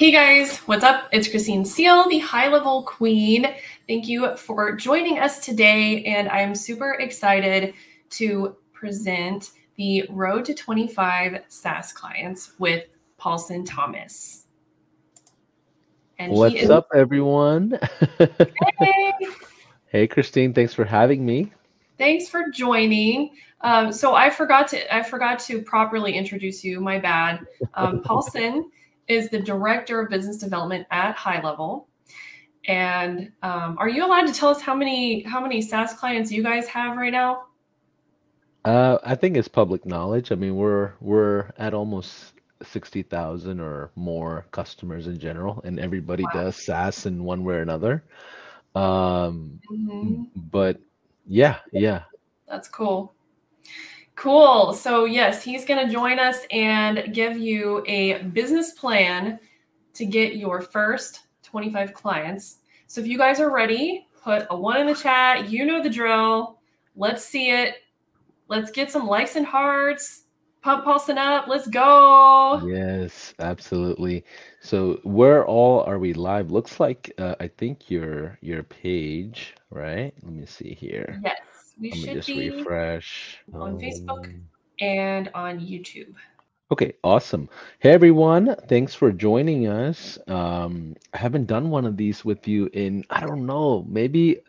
Hey guys, what's up? It's Christine Seal, the high level queen. Thank you for joining us today. And I'm super excited to present the Road to 25 SaaS clients with Paulson Thomas. And What's up, everyone? Hey. hey, Christine. Thanks for having me. Thanks for joining. Um, so I forgot to I forgot to properly introduce you. My bad. Um, Paulson is the director of business development at High Level. And um, are you allowed to tell us how many how many SaaS clients you guys have right now? Uh, I think it's public knowledge. I mean, we're we're at almost sixty thousand or more customers in general, and everybody wow. does SaaS in one way or another. Um, mm-hmm. But yeah, yeah, that's cool. Cool. So, yes, he's going to join us and give you a business plan to get your first 25 clients. So, if you guys are ready, put a one in the chat. You know the drill. Let's see it. Let's get some likes and hearts. Pump Paulson up. Let's go. Yes, absolutely. So, where all are we live? Looks like uh, I think your your page, right? Let me see here. Yes we Let should just be refresh on um, Facebook and on YouTube. Okay, awesome. Hey everyone, thanks for joining us. Um, I haven't done one of these with you in I don't know, maybe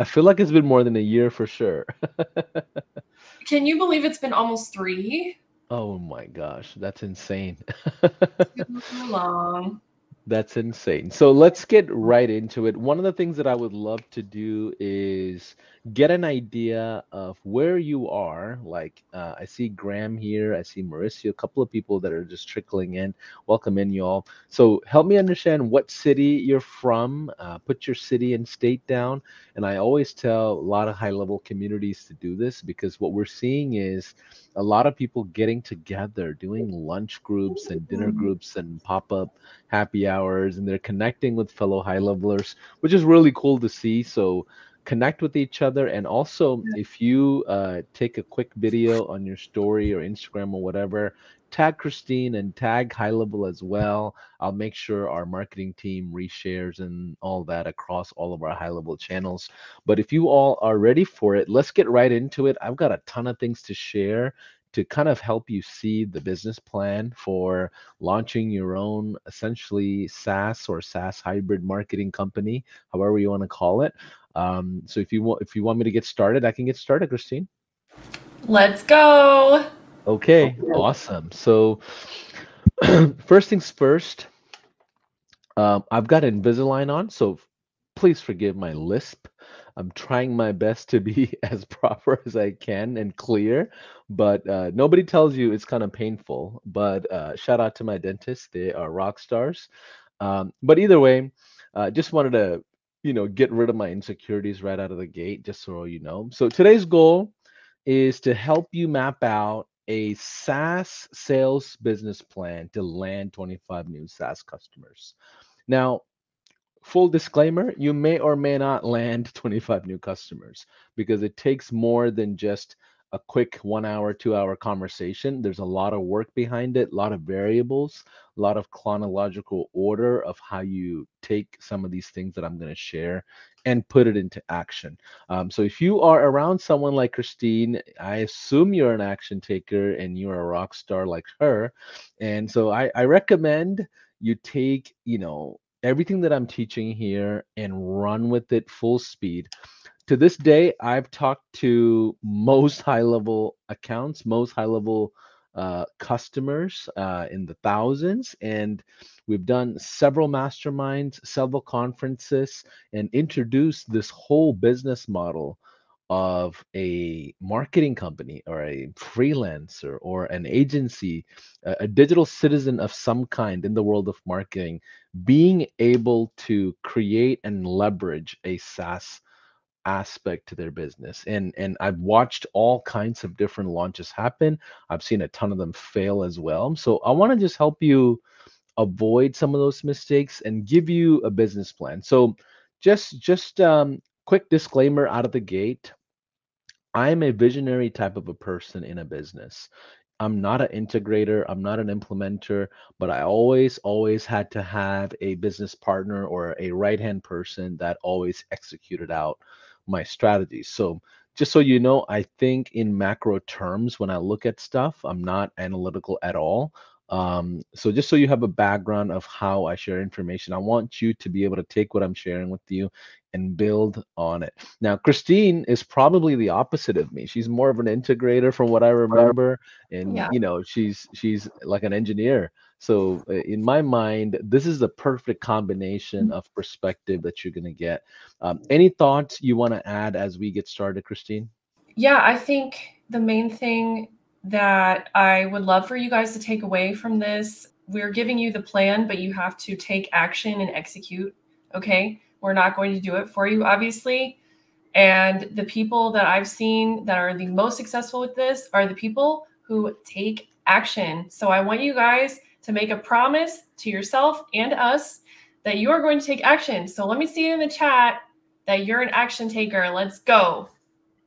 I feel like it's been more than a year for sure. Can you believe it's been almost three? Oh my gosh, that's insane. Too long. That's insane. So let's get right into it. One of the things that I would love to do is get an idea of where you are. Like, uh, I see Graham here, I see Mauricio, a couple of people that are just trickling in. Welcome in, y'all. So help me understand what city you're from. Uh, put your city and state down. And I always tell a lot of high level communities to do this because what we're seeing is a lot of people getting together, doing lunch groups and dinner mm-hmm. groups and pop up happy hours, and they're connecting with fellow high levelers, which is really cool to see. So connect with each other and also if you uh, take a quick video on your story or instagram or whatever tag christine and tag high level as well. I'll make sure our marketing team reshares and all that across all of our high level channels. But if you all are ready for it let's get right into it. I've got a ton of things to share to kind of help you see the business plan for launching your own essentially SaaS or SaaS hybrid marketing company, however you want to call it. Um, so if you want if you want me to get started, I can get started, Christine. Let's go. Okay, awesome. So first things first, um, I've got Invisalign on, so please forgive my lisp. I'm trying my best to be as proper as I can and clear, but uh, nobody tells you it's kind of painful. But uh, shout out to my dentist; they are rock stars. Um, but either way, uh, just wanted to you know get rid of my insecurities right out of the gate, just so you know. So today's goal is to help you map out a SaaS sales business plan to land 25 new SaaS customers. Now, full disclaimer you may or may not land 25 new customers because it takes more than just a quick one hour two hour conversation. There's a lot of work behind it a lot of variables a lot of chronological order of how you take some of these things that i'm going to share and put it into action. Um, so if you are around someone like christine i assume you're an action taker and you're a rock star like her. And so i, I recommend you take you know everything that I'm teaching here and run with it full speed. To this day, I've talked to most high level accounts, most high level uh, customers uh, in the thousands, and we've done several masterminds, several conferences, and introduced this whole business model of a marketing company or a freelancer or an agency, a, a, digital citizen of some kind in the world of marketing, being able to create and leverage a SaaS aspect to their business. And and I've watched all kinds of different launches happen. I've seen a ton of them fail as well. So I want to just help you avoid some of those mistakes and give you a business plan. So just just um quick disclaimer out of the gate I'm a visionary type of a person in a business. I'm not an integrator, I'm not an implementer, but I always, always had to have a business partner or a right hand person that always executed out my strategies. So, just so you know, I think in macro terms when I look at stuff, I'm not analytical at all. Um, so just so you have a background of how I share information, I want you to be able to take what I'm sharing with you and build on it. Now, Christine is probably the opposite of me. She's more of an integrator from what I remember. And Yeah. you know, she's she's like an engineer. So uh, in my mind, this is the perfect combination of perspective that you're gonna get. Um, any thoughts you want to add as we get started, Christine? Yeah, I think the main thing that I would love for you guys to take away from this, we're giving you the plan, but you have to take action and execute. Okay. We're not going to do it for you, obviously. And the people that I've seen that are the most successful with this are the people who take action. So I want you guys to make a promise to yourself and us that you are going to take action. So let me see in the chat that you're an action taker. Let's go.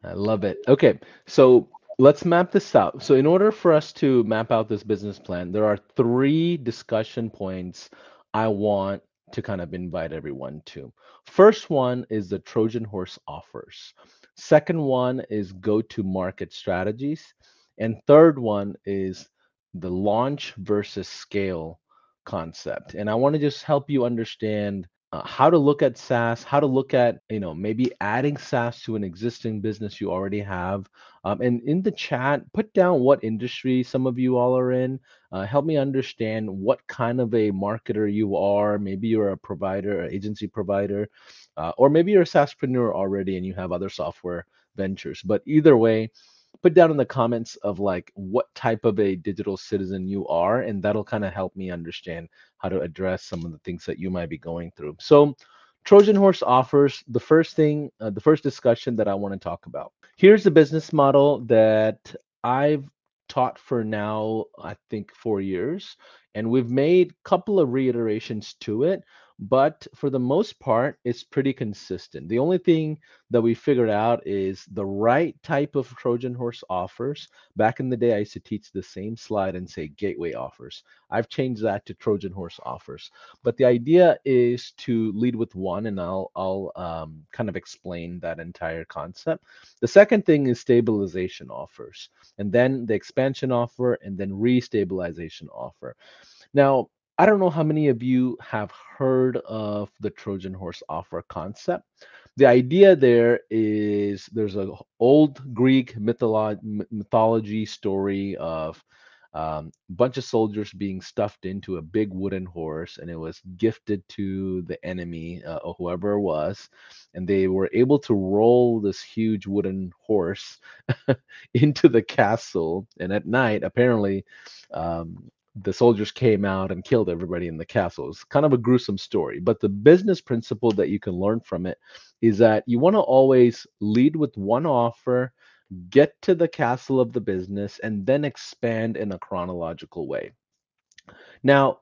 I love it. Okay, so let's map this out. So in order for us to map out this business plan, there are three discussion points I want to kind of invite everyone to. First one is the Trojan horse offers. Second one is go to market strategies. And third one is the launch versus scale concept. And I want to just help you understand uh, how to look at SaaS, how to look at, you know, maybe adding SaaS to an existing business you already have. Um, and in the chat, put down what industry some of you all are in. Uh, help me understand what kind of a marketer you are. Maybe you're a provider, an agency provider, uh, or maybe you're a SaaSpreneur already and you have other software ventures. But either way, put down in the comments of like what type of a digital citizen you are and that'll kind of help me understand how to address some of the things that you might be going through. So trojan horse offers the first thing uh, the first discussion that i want to talk about. Here's the business model that i've taught for now i think four years and we've made a couple of reiterations to it but for the most part, it's pretty consistent. The only thing that we figured out is the right type of Trojan horse offers. Back in the day, I used to teach the same slide and say gateway offers. I've changed that to Trojan horse offers. But the idea is to lead with one, and I'll I'll um, kind of explain that entire concept. The second thing is stabilization offers, and then the expansion offer, and then restabilization offer. Now, I don't know how many of you have heard of the Trojan horse offer concept. The idea there is there's an old Greek mytholo- mythology story of um, a bunch of soldiers being stuffed into a big wooden horse, and it was gifted to the enemy uh, or whoever it was, and they were able to roll this huge wooden horse into the castle. And at night, apparently, um, the soldiers came out and killed everybody in the castle. It's kind of a gruesome story, but the business principle that you can learn from it is that you want to always lead with one offer, get to the castle of the business, and then expand in a chronological way. Now,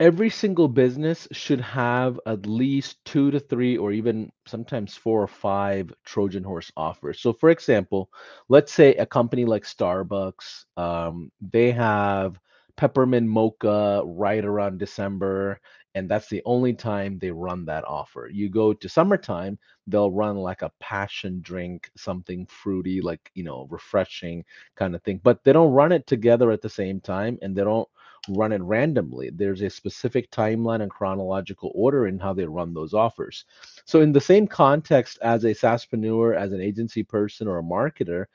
every single business should have at least two to three, or even sometimes four or five Trojan horse offers. So, for example, let's say a company like Starbucks, um, they have peppermint mocha right around December. And that's the only time they run that offer. You go to summertime, they'll run like a passion drink, something fruity, like, you know, refreshing kind of thing. But they don't run it together at the same time and they don't run it randomly. There's a specific timeline and chronological order in how they run those offers. So, in the same context as a SaaSpreneur, as an agency person or a marketer,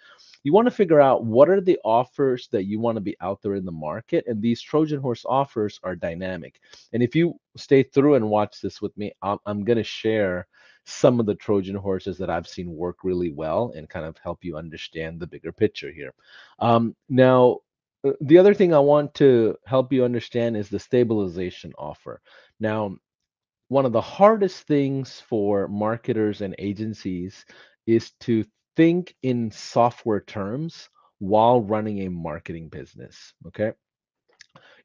you want to figure out what are the offers that you want to be out there in the market and these trojan horse offers are dynamic. And if you stay through and watch this with me i'm, I'm going to share some of the trojan horses that i've seen work really well and kind of help you understand the bigger picture here. Um, now uh, the other thing i want to help you understand is the stabilization offer. Now one of the hardest things for marketers and agencies is to think in software terms while running a marketing business. Okay.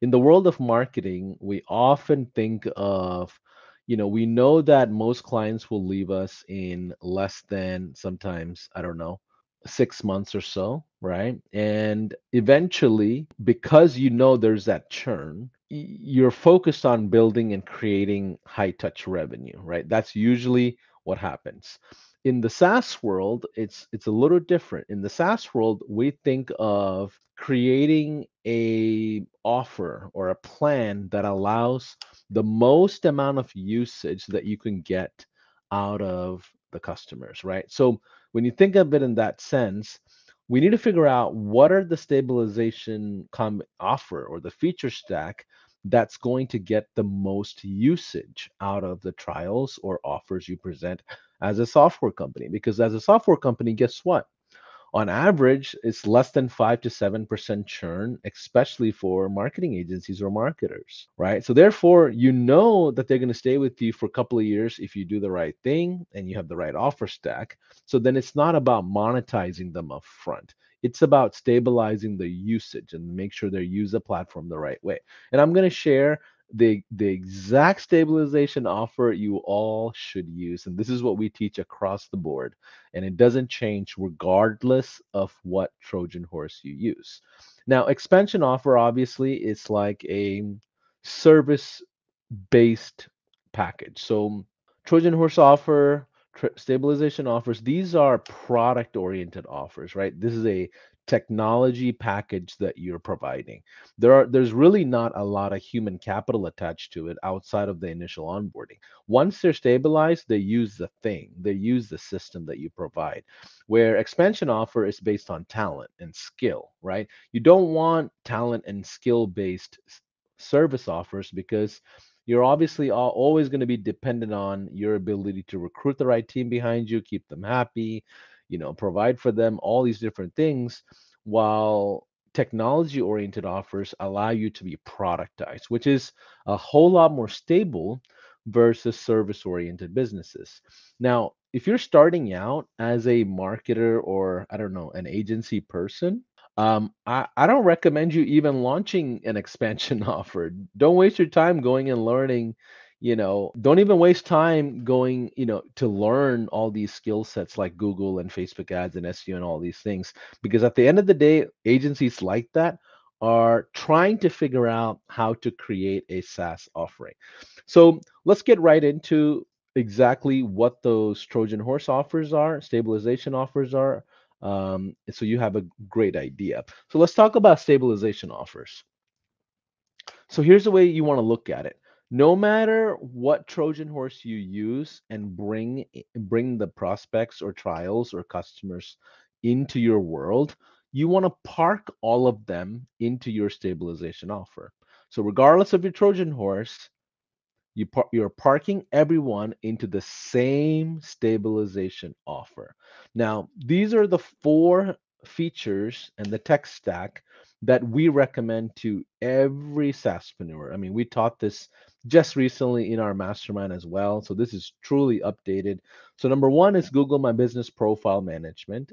In the world of marketing, we often think of, you know, we know that most clients will leave us in less than sometimes, I don't know, six months or so, right? And eventually, because you know there's that churn, you're focused on building and creating high touch revenue, right? That's usually what happens. In the SaaS world, it's it's a little different. In the SaaS world, we think of creating a offer or a plan that allows the most amount of usage that you can get out of the customers, right? So when you think of it in that sense, we need to figure out what are the stabilization com- offer or the feature stack that's going to get the most usage out of the trials or offers you present as a software company because as a software company guess what on average, it's less than five to seven percent churn, especially for marketing agencies or marketers, right? So therefore, you know that they're going to stay with you for a couple of years if you do the right thing and you have the right offer stack. So then it's not about monetizing them up front. It's about stabilizing the usage and make sure they use the platform the right way. And I'm going to share the the exact stabilization offer you all should use and this is what we teach across the board and it doesn't change regardless of what trojan horse you use. Now expansion offer obviously is like a service based package. So trojan horse offer stabilization offers these are product oriented offers right? This is a technology package that you're providing. There are there's really not a lot of human capital attached to it outside of the initial onboarding. Once they're stabilized, they use the thing, they use the system that you provide. Where expansion offer is based on talent and skill, right? You don't want talent and skill based service offers because you're obviously always going to be dependent on your ability to recruit the right team behind you, keep them happy, you know provide for them all these different things while technology oriented offers allow you to be productized which is a whole lot more stable versus service oriented businesses. Now if you're starting out as a marketer or i don't know an agency person um, I, I don't recommend you even launching an expansion offer. Don't waste your time going and learning you know don't even waste time going you know to learn all these skill sets like google and facebook ads and seo and all these things because at the end of the day agencies like that are trying to figure out how to create a saas offering. So let's get right into exactly what those trojan horse offers are stabilization offers are um, so you have a great idea. So let's talk about stabilization offers. So here's the way you want to look at it no matter what Trojan horse you use and bring bring the prospects or trials or customers into your world, you want to park all of them into your stabilization offer. So regardless of your Trojan horse, you par- you're parking everyone into the same stabilization offer. Now, these are the four features and the tech stack that we recommend to every SaaSpreneur. I mean, we taught this just recently in our mastermind as well. So this is truly updated. So number one is Google My Business Profile Management.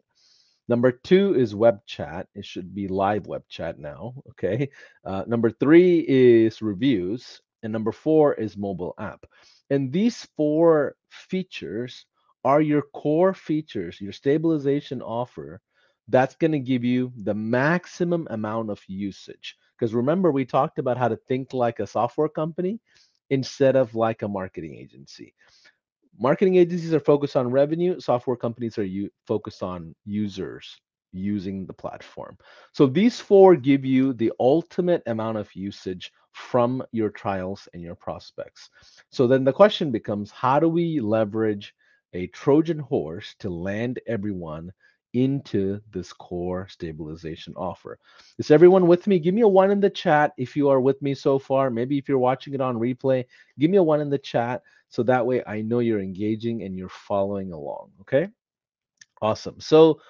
Number two is web chat. It should be live web chat now. Okay. Uh, number three is reviews. And number four is mobile app. And these four features are your core features, your stabilization offer that's going to give you the maximum amount of usage. Because remember, we talked about how to think like a software company instead of like a marketing agency. Marketing agencies are focused on revenue, software companies are u- focused on users using the platform. So these four give you the ultimate amount of usage from your trials and your prospects. So then the question becomes how do we leverage a Trojan horse to land everyone into this core stabilization offer. Is everyone with me? Give me a one in the chat if you are with me so far. Maybe if you're watching it on replay, give me a one in the chat so that way I know you're engaging and you're following along. Okay. Awesome. So,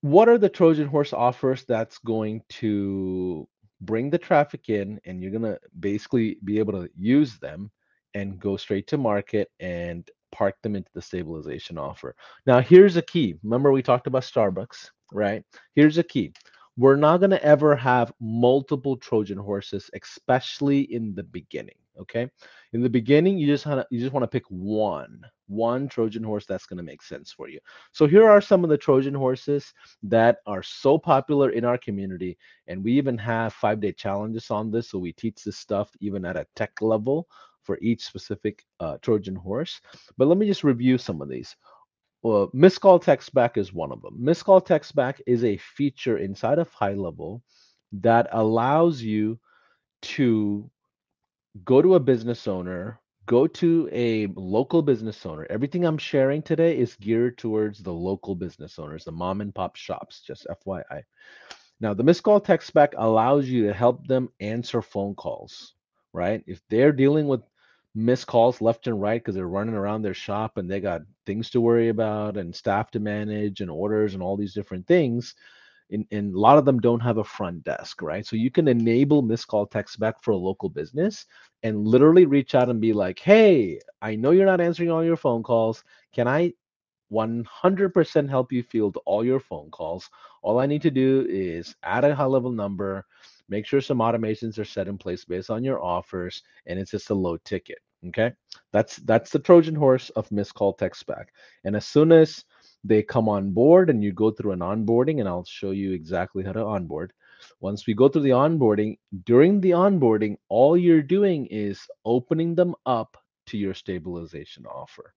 what are the Trojan horse offers that's going to bring the traffic in and you're going to basically be able to use them and go straight to market and park them into the stabilization offer. Now, here's a key. Remember, we talked about Starbucks, right? Here's a key. We're not going to ever have multiple Trojan horses, especially in the beginning. Okay. In the beginning, you just want to you just want to pick one, one Trojan horse that's going to make sense for you. So here are some of the Trojan horses that are so popular in our community, and we even have five day challenges on this. So we teach this stuff even at a tech level for each specific uh, Trojan horse. But let me just review some of these. Well, missed call text back is one of them. Missed call text back is a feature inside of high level that allows you to go to a business owner, go to a local business owner. Everything I'm sharing today is geared towards the local business owners, the mom and pop shops, just FYI. Now, the missed call text back allows you to help them answer phone calls, right? If they're dealing with missed calls left and right because they're running around their shop and they got things to worry about and staff to manage and orders and all these different things, and, and a lot of them don't have a front desk, right? So you can enable missed call text back for a local business and literally reach out and be like, hey, I know you're not answering all your phone calls. Can I 100% help you field all your phone calls? All I need to do is add a high level number, make sure some automations are set in place based on your offers, and it's just a low ticket. Okay, that's that's the Trojan horse of missed call text back. And as soon as they come on board and you go through an onboarding and I'll show you exactly how to onboard. Once we go through the onboarding, during the onboarding, all you're doing is opening them up to your stabilization offer.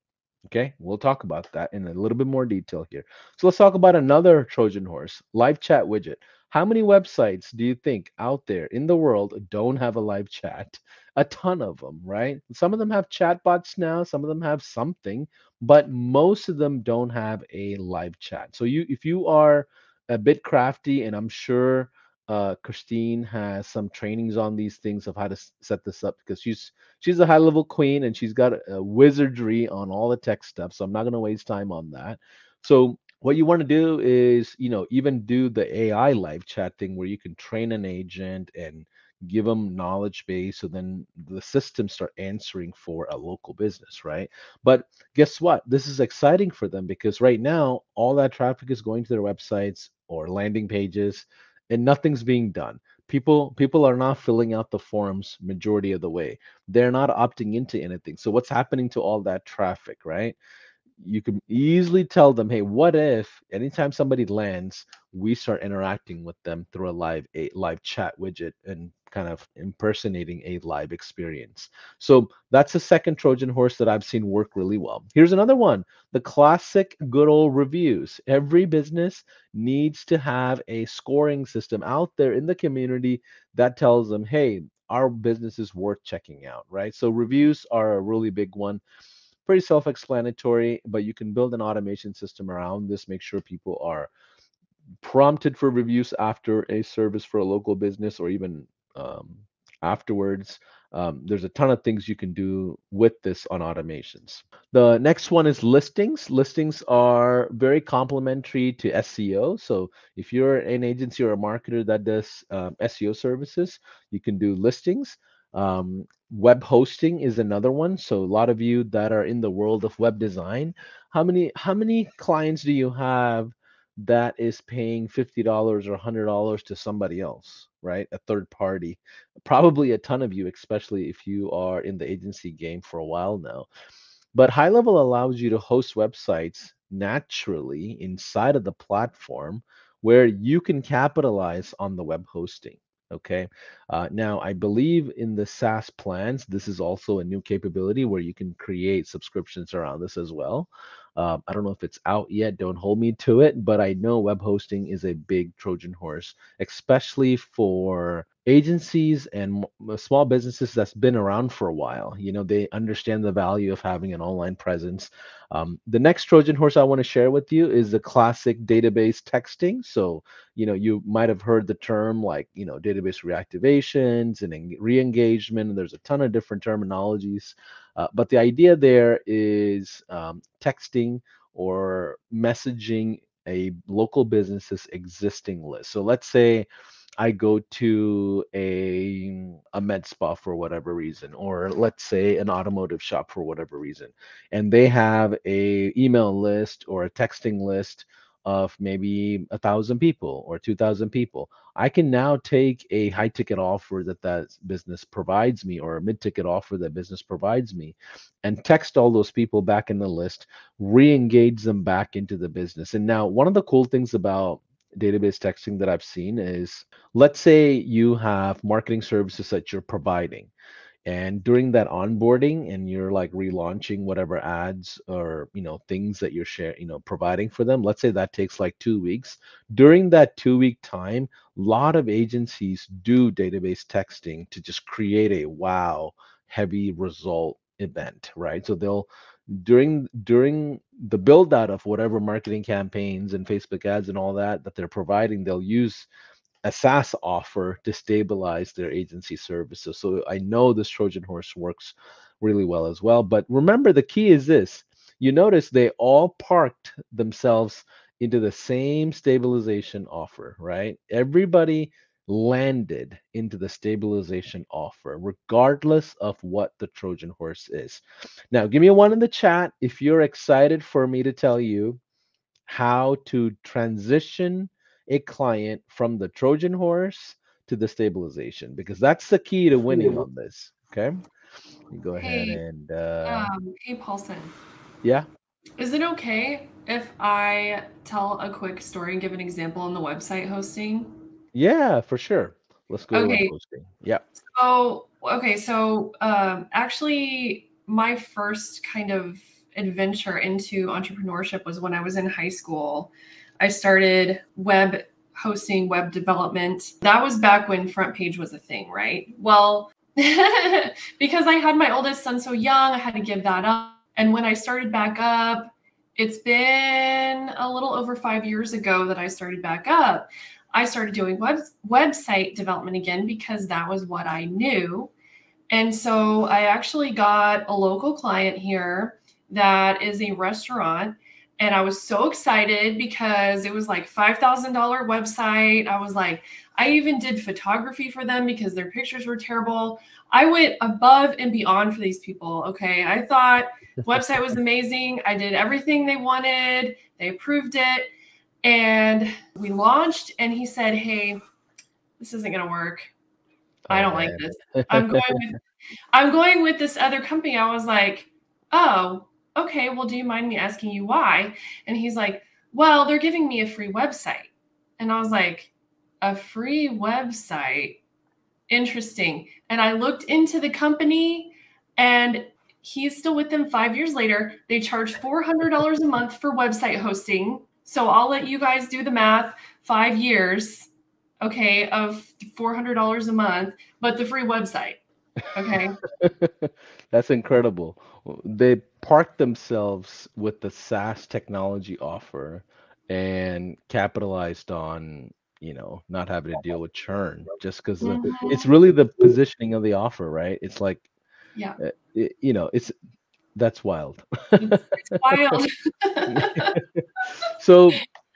Okay, we'll talk about that in a little bit more detail here. So let's talk about another Trojan horse, live chat widget. How many websites do you think out there in the world don't have a live chat? A ton of them, right? Some of them have chatbots now, some of them have something, but most of them don't have a live chat. So you if you are a bit crafty and I'm sure uh, Christine has some trainings on these things of how to set this up because she's she's a high level queen and she's got a, a wizardry on all the tech stuff. So I'm not going to waste time on that. So what you want to do is you know even do the AI live chat thing where you can train an agent and give them knowledge base so then the systems start answering for a local business right? But guess what? This is exciting for them because right now all that traffic is going to their websites or landing pages and nothing's being done. People people are not filling out the forms majority of the way. They're not opting into anything. So what's happening to all that traffic right you can easily tell them, hey, what if anytime somebody lands, we start interacting with them through a live a live chat widget and kind of impersonating a live experience. So that's the second Trojan horse that I've seen work really well. Here's another one the classic good old reviews. Every business needs to have a scoring system out there in the community that tells them, hey, our business is worth checking out, right? So reviews are a really big one pretty self-explanatory, but you can build an automation system around this. Make sure people are prompted for reviews after a service for a local business or even um, afterwards. Um, there's a ton of things you can do with this on automations. The next one is listings. Listings are very complementary to SEO. So if you're an agency or a marketer that does um, SEO services, you can do listings. Um, web hosting is another one. So a lot of you that are in the world of web design, how many how many clients do you have that is paying $50 or $100 to somebody else, right? A third party. Probably a ton of you, especially if you are in the agency game for a while now. But high level allows you to host websites naturally inside of the platform where you can capitalize on the web hosting. Okay. Uh, now, I believe in the SaaS plans, this is also a new capability where you can create subscriptions around this as well. Um, I don't know if it's out yet. Don't hold me to it, but I know web hosting is a big Trojan horse, especially for agencies and small businesses that's been around for a while. You know, they understand the value of having an online presence. Um, the next Trojan horse I want to share with you is the classic database texting. So, you know, you might have heard the term like, you know, database reactivations and re-engagement. And there's a ton of different terminologies. Uh, but the idea there is um, texting or messaging a local business's existing list. So let's say I go to a mm, a med spa for whatever reason, or let's say an automotive shop for whatever reason, and they have a email list or a texting list of maybe a thousand people or 2000 people. I can now take a high ticket offer that that business provides me or a mid ticket offer that business provides me and text all those people back in the list re-engage them back into the business. And now one of the cool things about database texting that i've seen is let's say you have marketing services that you're providing and during that onboarding and you're like relaunching whatever ads or you know things that you're sharing you know providing for them let's say that takes like two weeks. During that two week time a lot of agencies do database texting to just create a wow heavy result event right? So they'll during during the build out of whatever marketing campaigns and facebook ads and all that that they're providing they'll use a SaaS offer to stabilize their agency services. So I know this Trojan horse works really well as well. But remember, the key is this you notice they all parked themselves into the same stabilization offer, right? Everybody landed into the stabilization offer, regardless of what the Trojan horse is. Now, give me a one in the chat if you're excited for me to tell you how to transition a client from the Trojan horse to the stabilization because that's the key to winning on this. Okay. You go ahead hey, and uh, um, hey Paulson. Yeah. Is it okay if I tell a quick story and give an example on the website hosting? Yeah, for sure. Let's go okay. hosting. Yeah. So okay, so um, actually, my first kind of adventure into entrepreneurship was when I was in high school. I started web hosting, web development. That was back when FrontPage was a thing, right? Well, because I had my oldest son so young, I had to give that up. And when I started back up, it's been a little over five years ago that I started back up. I started doing web website development again because that was what I knew. And so I actually got a local client here that is a restaurant and I was so excited because it was like $5,000 website. I was like, I even did photography for them because their pictures were terrible. I went above and beyond for these people. Okay. I thought website was amazing. I did everything they wanted. They approved it. And we launched and he said, Hey, this isn't going to work. I don't like this. I'm going with I'm going with this other company. I was like, "Oh, okay, well, do you mind me asking you why? And he's like, well, they're giving me a free website. And I was like, a free website? Interesting. And I looked into the company and he's still with them five years later. They charge $400 a month for website hosting. So I'll let you guys do the math. Five years, okay, of $400 a month, but the free website. Okay. That's incredible. They parked themselves with the SaaS technology offer and capitalized on, you know, not having to deal with churn just because mm-hmm. it's really the positioning of the offer, right? It's like, yeah, it, you know, it's that's wild. it's, it's wild. so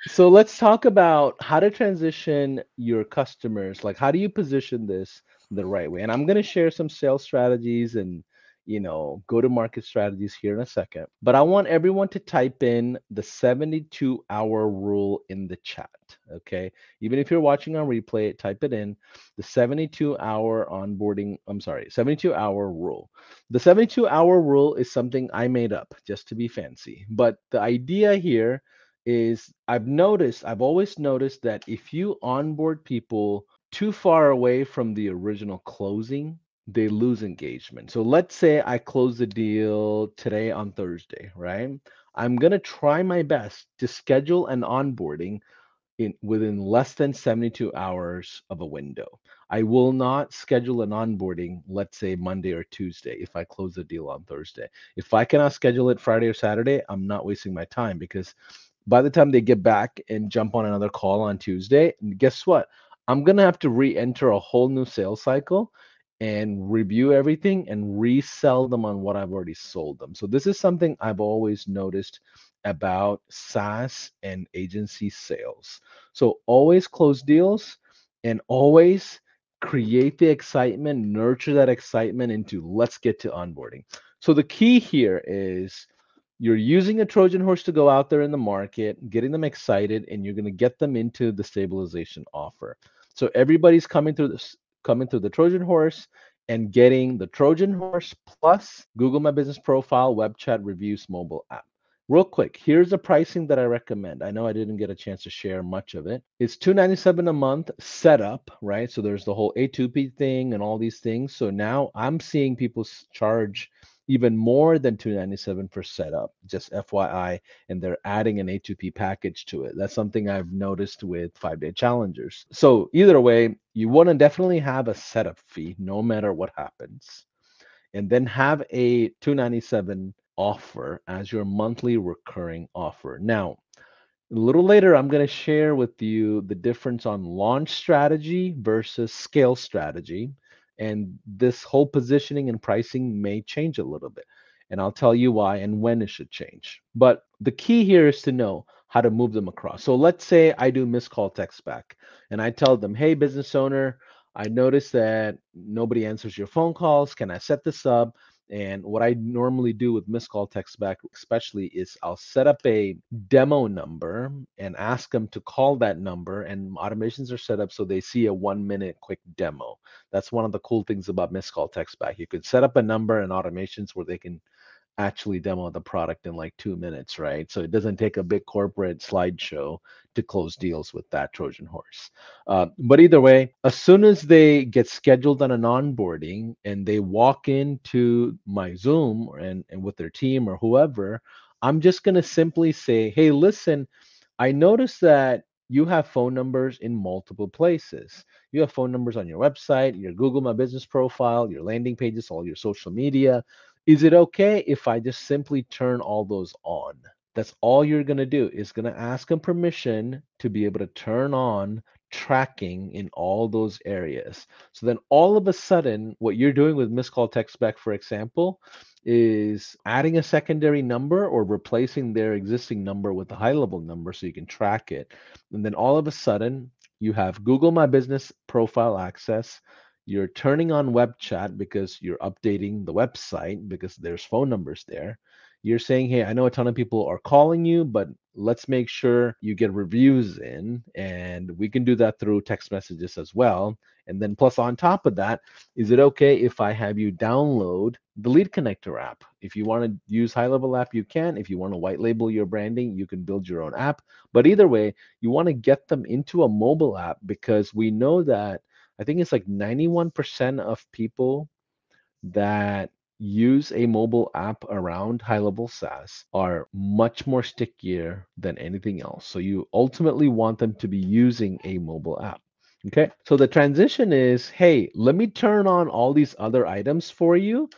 so let's talk about how to transition your customers like how do you position this the right way. And I'm going to share some sales strategies and you know, go to market strategies here in a second. But I want everyone to type in the 72 hour rule in the chat. Okay. Even if you're watching on replay, type it in the 72 hour onboarding. I'm sorry, 72 hour rule. The 72 hour rule is something I made up just to be fancy. But the idea here is I've noticed, I've always noticed that if you onboard people too far away from the original closing, they lose engagement. So let's say I close the deal today on Thursday, right? I'm going to try my best to schedule an onboarding in within less than 72 hours of a window. I will not schedule an onboarding, let's say Monday or Tuesday, if I close the deal on Thursday. If I cannot schedule it Friday or Saturday, I'm not wasting my time because by the time they get back and jump on another call on Tuesday, guess what? I'm going to have to re enter a whole new sales cycle and review everything and resell them on what I've already sold them. So, this is something I've always noticed about SaaS and agency sales. So, always close deals and always create the excitement, nurture that excitement into let's get to onboarding. So, the key here is you're using a Trojan horse to go out there in the market, getting them excited, and you're going to get them into the stabilization offer. So everybody's coming through this, coming through the Trojan horse and getting the Trojan horse plus Google My Business Profile, web chat, reviews, mobile app. Real quick, here's the pricing that I recommend. I know I didn't get a chance to share much of it. It's 297 a month setup, right? So there's the whole A2P thing and all these things. So now I'm seeing people charge even more than 297 for setup just fyi and they're adding an a2p package to it. That's something i've noticed with five day challengers. So either way you want to definitely have a setup fee no matter what happens and then have a 297 offer as your monthly recurring offer. Now a little later i'm going to share with you the difference on launch strategy versus scale strategy and this whole positioning and pricing may change a little bit and i'll tell you why and when it should change. But the key here is to know how to move them across. So let's say i do missed call text back and i tell them hey business owner i noticed that nobody answers your phone calls. Can i set this up and what I normally do with missed call text back, especially, is I'll set up a demo number and ask them to call that number. And automations are set up so they see a one minute quick demo. That's one of the cool things about missed call text back. You could set up a number and automations where they can actually demo the product in like two minutes, right? So it doesn't take a big corporate slideshow to close deals with that Trojan horse. Uh, but either way, as soon as they get scheduled on an onboarding and they walk into my Zoom and, and with their team or whoever, I'm just going to simply say, hey, listen, I noticed that you have phone numbers in multiple places. You have phone numbers on your website, your Google My Business profile, your landing pages, all your social media. Is it okay if I just simply turn all those on? That's all you're going to do is going to ask them permission to be able to turn on tracking in all those areas. So then all of a sudden, what you're doing with missed call text back, for example, is adding a secondary number or replacing their existing number with a high level number so you can track it. And then all of a sudden, you have Google My Business profile access. You're turning on web chat because you're updating the website because there's phone numbers there you're saying, hey, I know a ton of people are calling you, but let's make sure you get reviews in. And we can do that through text messages as well. And then, plus, on top of that, is it okay if I have you download the LeadConnector app? If you want to use high level app, you can. If you want to white label your branding, you can build your own app. But either way, you want to get them into a mobile app because we know that I think it's like 91% of people that use a mobile app around high level SaaS are much more stickier than anything else. So you ultimately want them to be using a mobile app. Okay. So the transition is hey, let me turn on all these other items for you.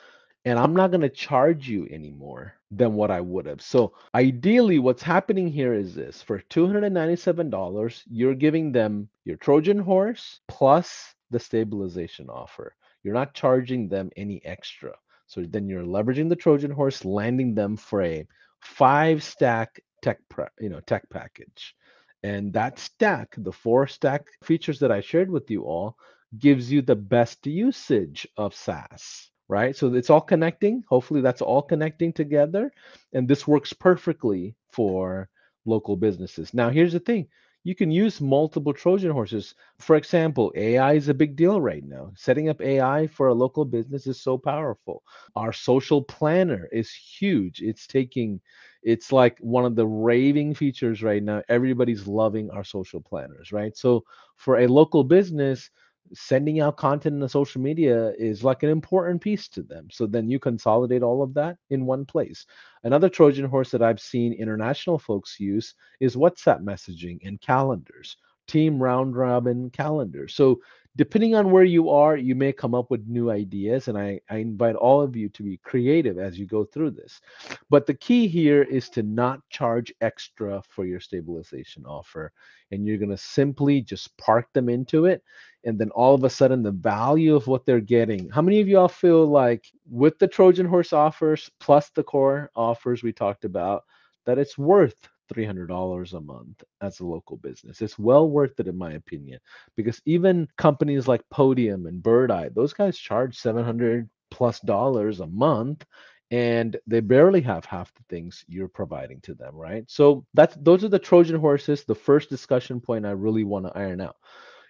And I'm not going to charge you anymore than what I would have. So ideally, what's happening here is this for $297, you're giving them your Trojan horse plus the stabilization offer. You're not charging them any extra. So then you're leveraging the Trojan horse, landing them for a five stack tech, pre- you know, tech package. And that stack, the four stack features that I shared with you all, gives you the best usage of SaaS, right? So it's all connecting. Hopefully, that's all connecting together. And this works perfectly for local businesses. Now, here's the thing you can use multiple Trojan horses. For example, AI is a big deal right now. Setting up AI for a local business is so powerful. Our social planner is huge. It's taking, it's like one of the raving features right now. Everybody's loving our social planners, right? So for a local business, sending out content in the social media is like an important piece to them. So then you consolidate all of that in one place. Another Trojan horse that I've seen international folks use is WhatsApp messaging and calendars, team round robin calendars. So depending on where you are, you may come up with new ideas. And I, I invite all of you to be creative as you go through this. But the key here is to not charge extra for your stabilization offer. And you're going to simply just park them into it. And then all of a sudden, the value of what they're getting. How many of y'all feel like with the Trojan horse offers plus the core offers we talked about, that it's worth $300 a month as a local business. It's well worth it, in my opinion, because even companies like Podium and Birdeye, those guys charge 700 plus dollars a month and they barely have half the things you're providing to them, right? So that's those are the Trojan horses, the first discussion point I really want to iron out.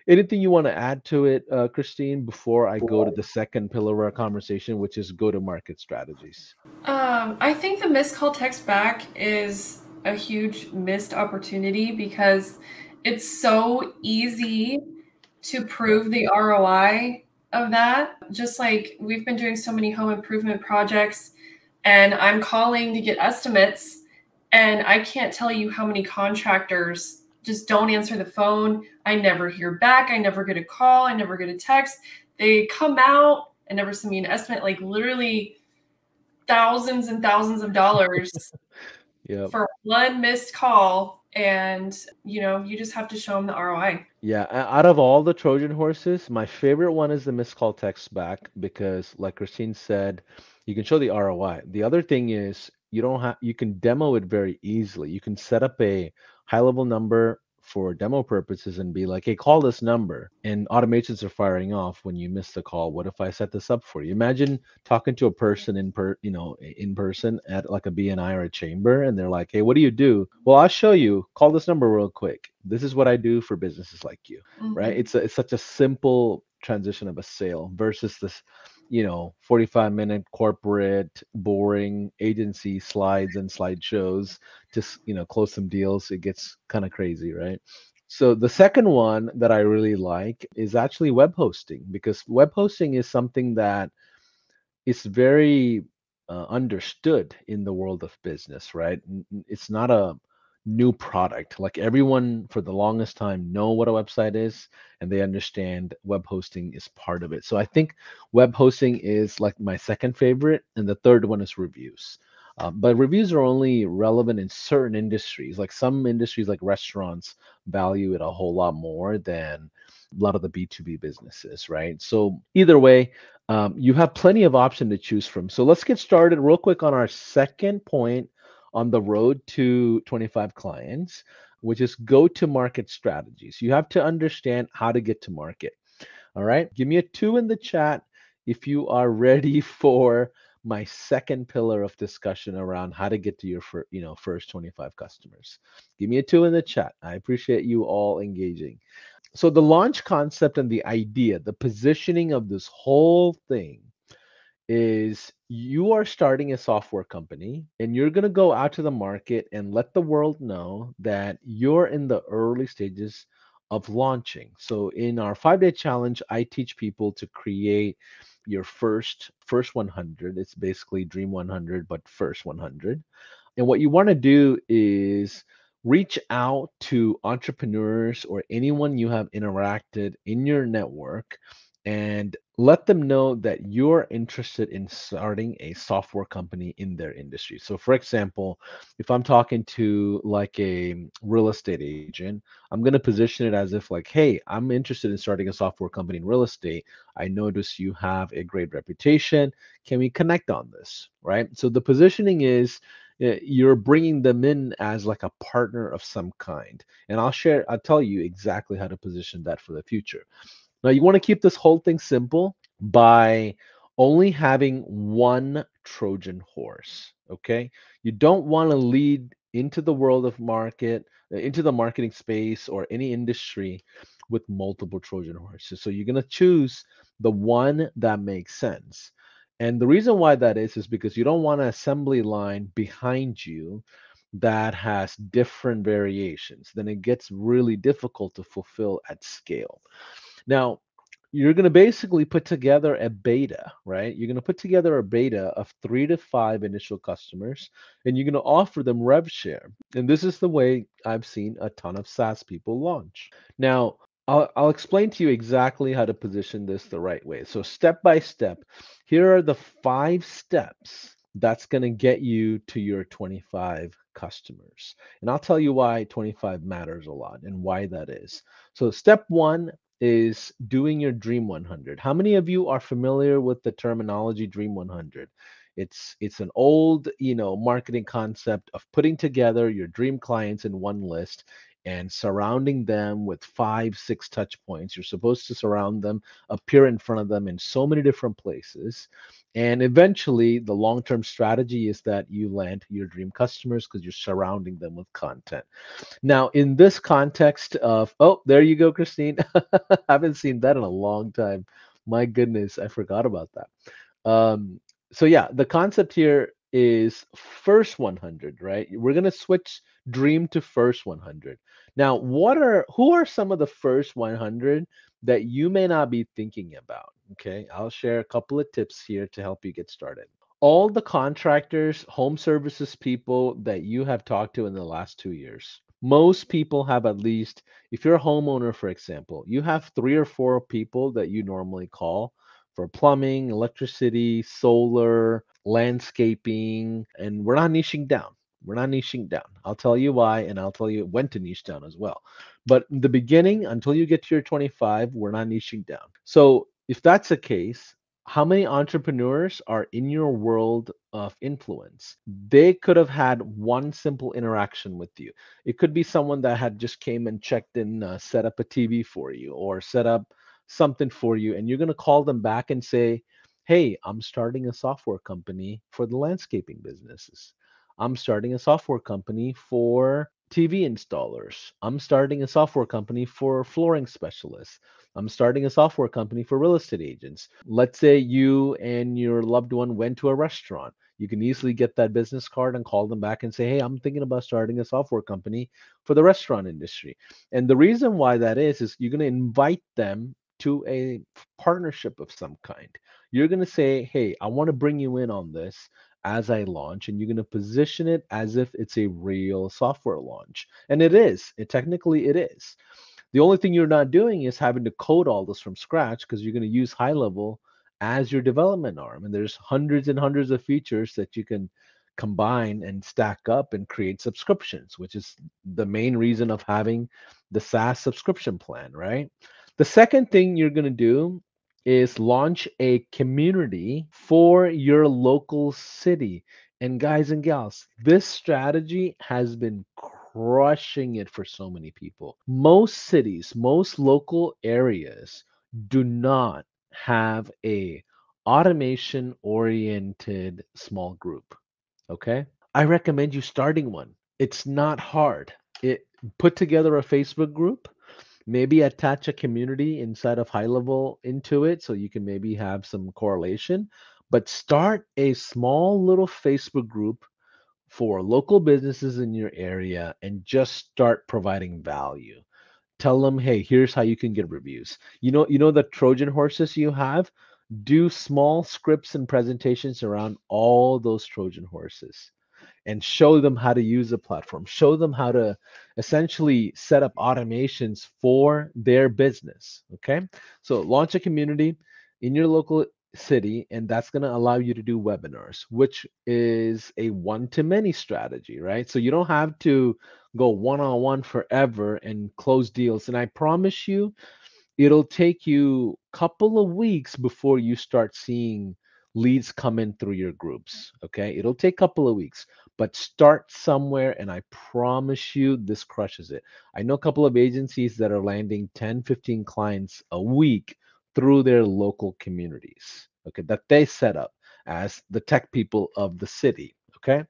Anything you want to add to it, uh, Christine, before I go to the second pillar of our conversation, which is go to market strategies? Um, I think the missed call text back is a huge missed opportunity because it's so easy to prove the ROI of that. Just like we've been doing so many home improvement projects, and I'm calling to get estimates, and I can't tell you how many contractors just don't answer the phone. I never hear back. I never get a call. I never get a text. They come out and never send me an estimate, like literally thousands and thousands of dollars yep. for one missed call. And, you know, you just have to show them the ROI. Yeah. Out of all the Trojan horses, my favorite one is the missed call text back because, like Christine said, you can show the ROI. The other thing is you don't have you can demo it very easily. You can set up a high level number for demo purposes and be like, hey, call this number. And automations are firing off when you miss the call. What if I set this up for you? Imagine talking to a person in per, you know, in person at like a BNI or a chamber, and they're like, hey, what do you do? Well, I'll show you. Call this number real quick. This is what I do for businesses like you. Mm-hmm. Right. It's a, it's such a simple transition of a sale versus this you know 45 minute corporate boring agency slides and slideshows to you know close some deals it gets kind of crazy right? So the second one that i really like is actually web hosting because web hosting is something that is very uh, understood in the world of business right? It's not a new product. Like everyone for the longest time know what a website is and they understand web hosting is part of it. So I think web hosting is like my second favorite and the third one is reviews. Um, but reviews are only relevant in certain industries. Like some industries, like restaurants, value it a whole lot more than a lot of the B2B businesses, right? So either way, um, you have plenty of option to choose from. So let's get started real quick on our second point on the road to 25 clients, which is go to market strategies. You have to understand how to get to market. All right. Give me a two in the chat if you are ready for my second pillar of discussion around how to get to your fir- you know first 25 customers give me a two in the chat i appreciate you all engaging so the launch concept and the idea the positioning of this whole thing is you are starting a software company and you're going to go out to the market and let the world know that you're in the early stages of launching. So in our 5-day challenge, I teach people to create your first first 100. It's basically dream 100 but first 100. And what you want to do is reach out to entrepreneurs or anyone you have interacted in your network and let them know that you're interested in starting a software company in their industry. So, for example, if I'm talking to like a real estate agent, I'm going to position it as if, like, hey, I'm interested in starting a software company in real estate. I notice you have a great reputation. Can we connect on this? Right. So, the positioning is, eh, you're bringing them in as like a partner of some kind and i'll share i'll tell you exactly how to position that for the future now, you want to keep this whole thing simple by only having one Trojan horse. Okay. You don't want to lead into the world of market, uh, into the marketing space or any industry with multiple Trojan horses. So you're going to choose the one that makes sense. And the reason why that is, is because you don't want an assembly line behind you that has different variations. Then it gets really difficult to fulfill at scale. Now, you're going to basically put together a beta, right? You're going to put together a beta of three to five initial customers, and you're going to offer them rev share. And this is the way I've seen a ton of SaaS people launch. Now, I'll, I'll explain to you exactly how to position this the right way. So, step by step, here are the five steps that's going to get you to your 25 customers. And I'll tell you why 25 matters a lot and why that is. So, step one is doing your dream 100 how many of you are familiar with the terminology dream 100 it's it's an old you know marketing concept of putting together your dream clients in one list and surrounding them with five, six touch points. You're supposed to surround them, appear in front of them in so many different places. And eventually, the long term strategy is that you land your dream customers because you're surrounding them with content. Now, in this context of, oh, there you go, Christine. haven't seen that in a long time. My goodness, I forgot about that. Um, so, yeah, the concept here is first 100, right? We're going to switch dream to first 100. Now, what are who are some of the first 100 that you may not be thinking about? Okay, I'll share a couple of tips here to help you get started. All the contractors, home services people that you have talked to in the last 2 years. Most people have at least if you're a homeowner for example, you have 3 or 4 people that you normally call for plumbing, electricity, solar, landscaping, and we're not niching down. We're not niching down. I'll tell you why, and I'll tell you when to niche down as well. But in the beginning, until you get to your 25, we're not niching down. So if that's the case, how many entrepreneurs are in your world of influence they could have had one simple interaction with you it could be someone that had just came and checked in uh, set up a tv for you or set up something for you and you're going to call them back and say hey i'm starting a software company for the landscaping businesses i'm starting a software company for tv installers. I'm starting a software company for flooring specialists. I'm starting a software company for real estate agents. Let's say you and your loved one went to a restaurant. You can easily get that business card and call them back and say, Hey, I'm thinking about starting a software company for the restaurant industry. And the reason why that is, is you're going to invite them to a partnership of some kind. You're going to say, Hey, I want to bring you in on this as I launch, and you're going to position it as if it's a real software launch. And it is, it technically it is. The only thing you're not doing is having to code all this from scratch because you're going to use high level as your development arm. And there's hundreds and hundreds of features that you can combine and stack up and create subscriptions, which is the main reason of having the SaaS subscription plan, right? The second thing you're going to do is launch a community for your local city. And guys and gals, this strategy has been crushing it for so many people. Most cities, most local areas do not have a automation oriented small group. Okay? I recommend you starting one. It's not hard. It put together a Facebook group maybe attach a community inside of high level into it so you can maybe have some correlation but start a small little facebook group for local businesses in your area and just start providing value. Tell them hey here's how you can get reviews. You know you know the trojan horses you have? Do small scripts and presentations around all those trojan horses and show them how to use the platform show them how to essentially set up automations for their business okay? So launch a community in your local city and that's going to allow you to do webinars which is a one to many strategy right? So you don't have to go one on one forever and close deals and i promise you it'll take you a couple of weeks before you start seeing leads come in through your groups okay? It'll take a couple of weeks but start somewhere and i promise you this crushes it. I know a couple of agencies that are landing 10 15 clients a week through their local communities okay that they set up as the tech people of the city okay?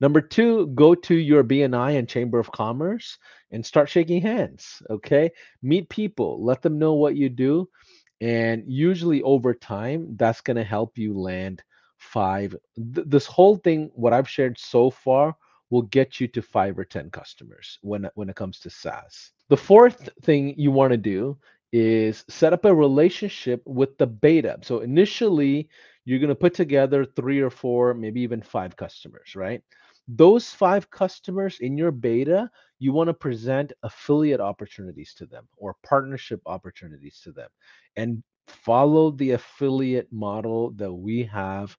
Number two go to your bni and chamber of commerce and start shaking hands okay? Meet people let them know what you do and usually over time that's going to help you land five. Th- this whole thing, what I've shared so far, will get you to five or 10 customers when, when it comes to SaaS. The fourth thing you want to do is set up a relationship with the beta. So initially, you're going to put together three or four, maybe even five customers, right? Those five customers in your beta, you want to present affiliate opportunities to them or partnership opportunities to them and follow the affiliate model that we have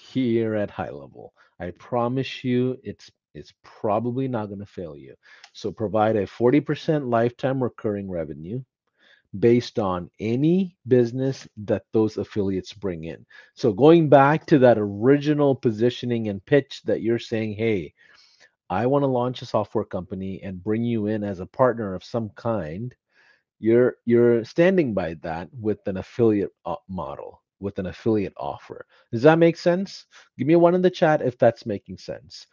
here at high level. I promise you it's it's probably not going to fail you. So provide a 40% lifetime recurring revenue based on any business that those affiliates bring in. So going back to that original positioning and pitch that you're saying, hey, I want to launch a software company and bring you in as a partner of some kind, you're you're standing by that with an affiliate uh, model, with an affiliate offer. Does that make sense? Give me one in the chat if that's making sense.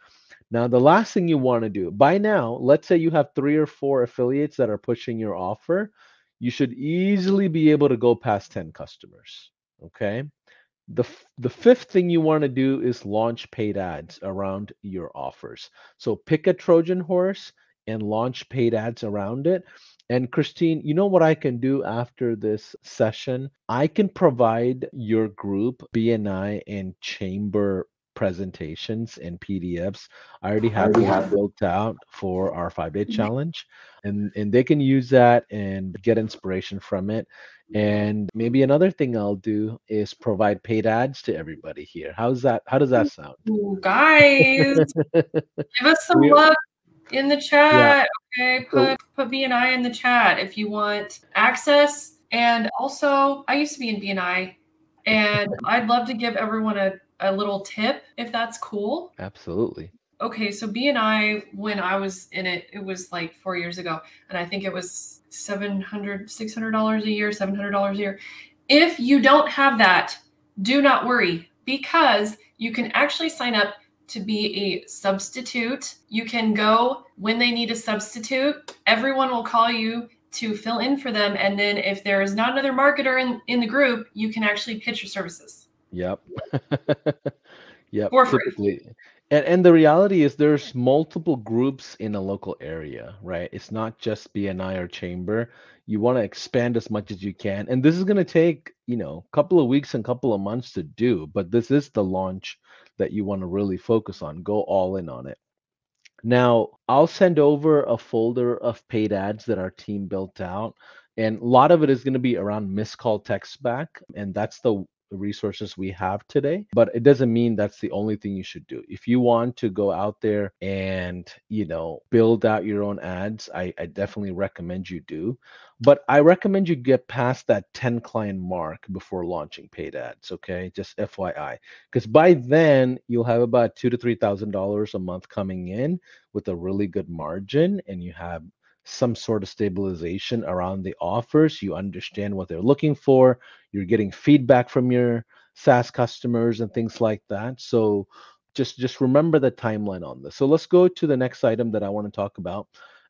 Now, the last thing you want to do by now, let's say you have three or four affiliates that are pushing your offer, you should easily be able to go past 10 customers. Okay. The, the fifth thing you want to do is launch paid ads around your offers. So pick a Trojan horse and launch paid ads around it. And Christine, you know what I can do after this session? I can provide your group BNI and chamber presentations and PDFs. I already have built out for our five day mm-hmm. challenge, and and they can use that and get inspiration from it. And maybe another thing I'll do is provide paid ads to everybody here. How's that? How does that sound? Ooh, guys, give us some love in the chat. Yeah. Okay, put put BNI in the chat if you want access. And also, I used to be in BNI, and I'd love to give everyone a a little tip if that's cool? Absolutely. Okay, so BNI, when I was in it, it was like four years ago, and I think it was 700 $600 a year, $700 a year. If you don't have that, do not worry because you can actually sign up to be a substitute. You can go when they need a substitute. Everyone will call you to fill in for them. And then if there is not another marketer in, in the group, you can actually pitch your services. Yep. yep. For free. And and the reality is there's multiple groups in a local area, right? It's not just BNI or chamber. You want to expand as much as you can. And this is going to take, you know, a couple of weeks and couple of months to do, but this is the launch that you want to really focus on. Go all in on it. Now, I'll send over a folder of paid ads that our team built out. And a lot of it is going to be around missed call text back. And that's the resources we have today but it doesn't mean that's the only thing you should do. If you want to go out there and you know build out your own ads i, I definitely recommend you do. But i recommend you get past that 10 client mark before launching paid ads okay? Just fyi because by then you'll have about two to three thousand dollars a month coming in with a really good margin and you have some sort of stabilization around the offers. You understand what they're looking for. You're getting feedback from your SaaS customers and things like that. So just just remember the timeline on this. So let's go to the next item that I want to talk about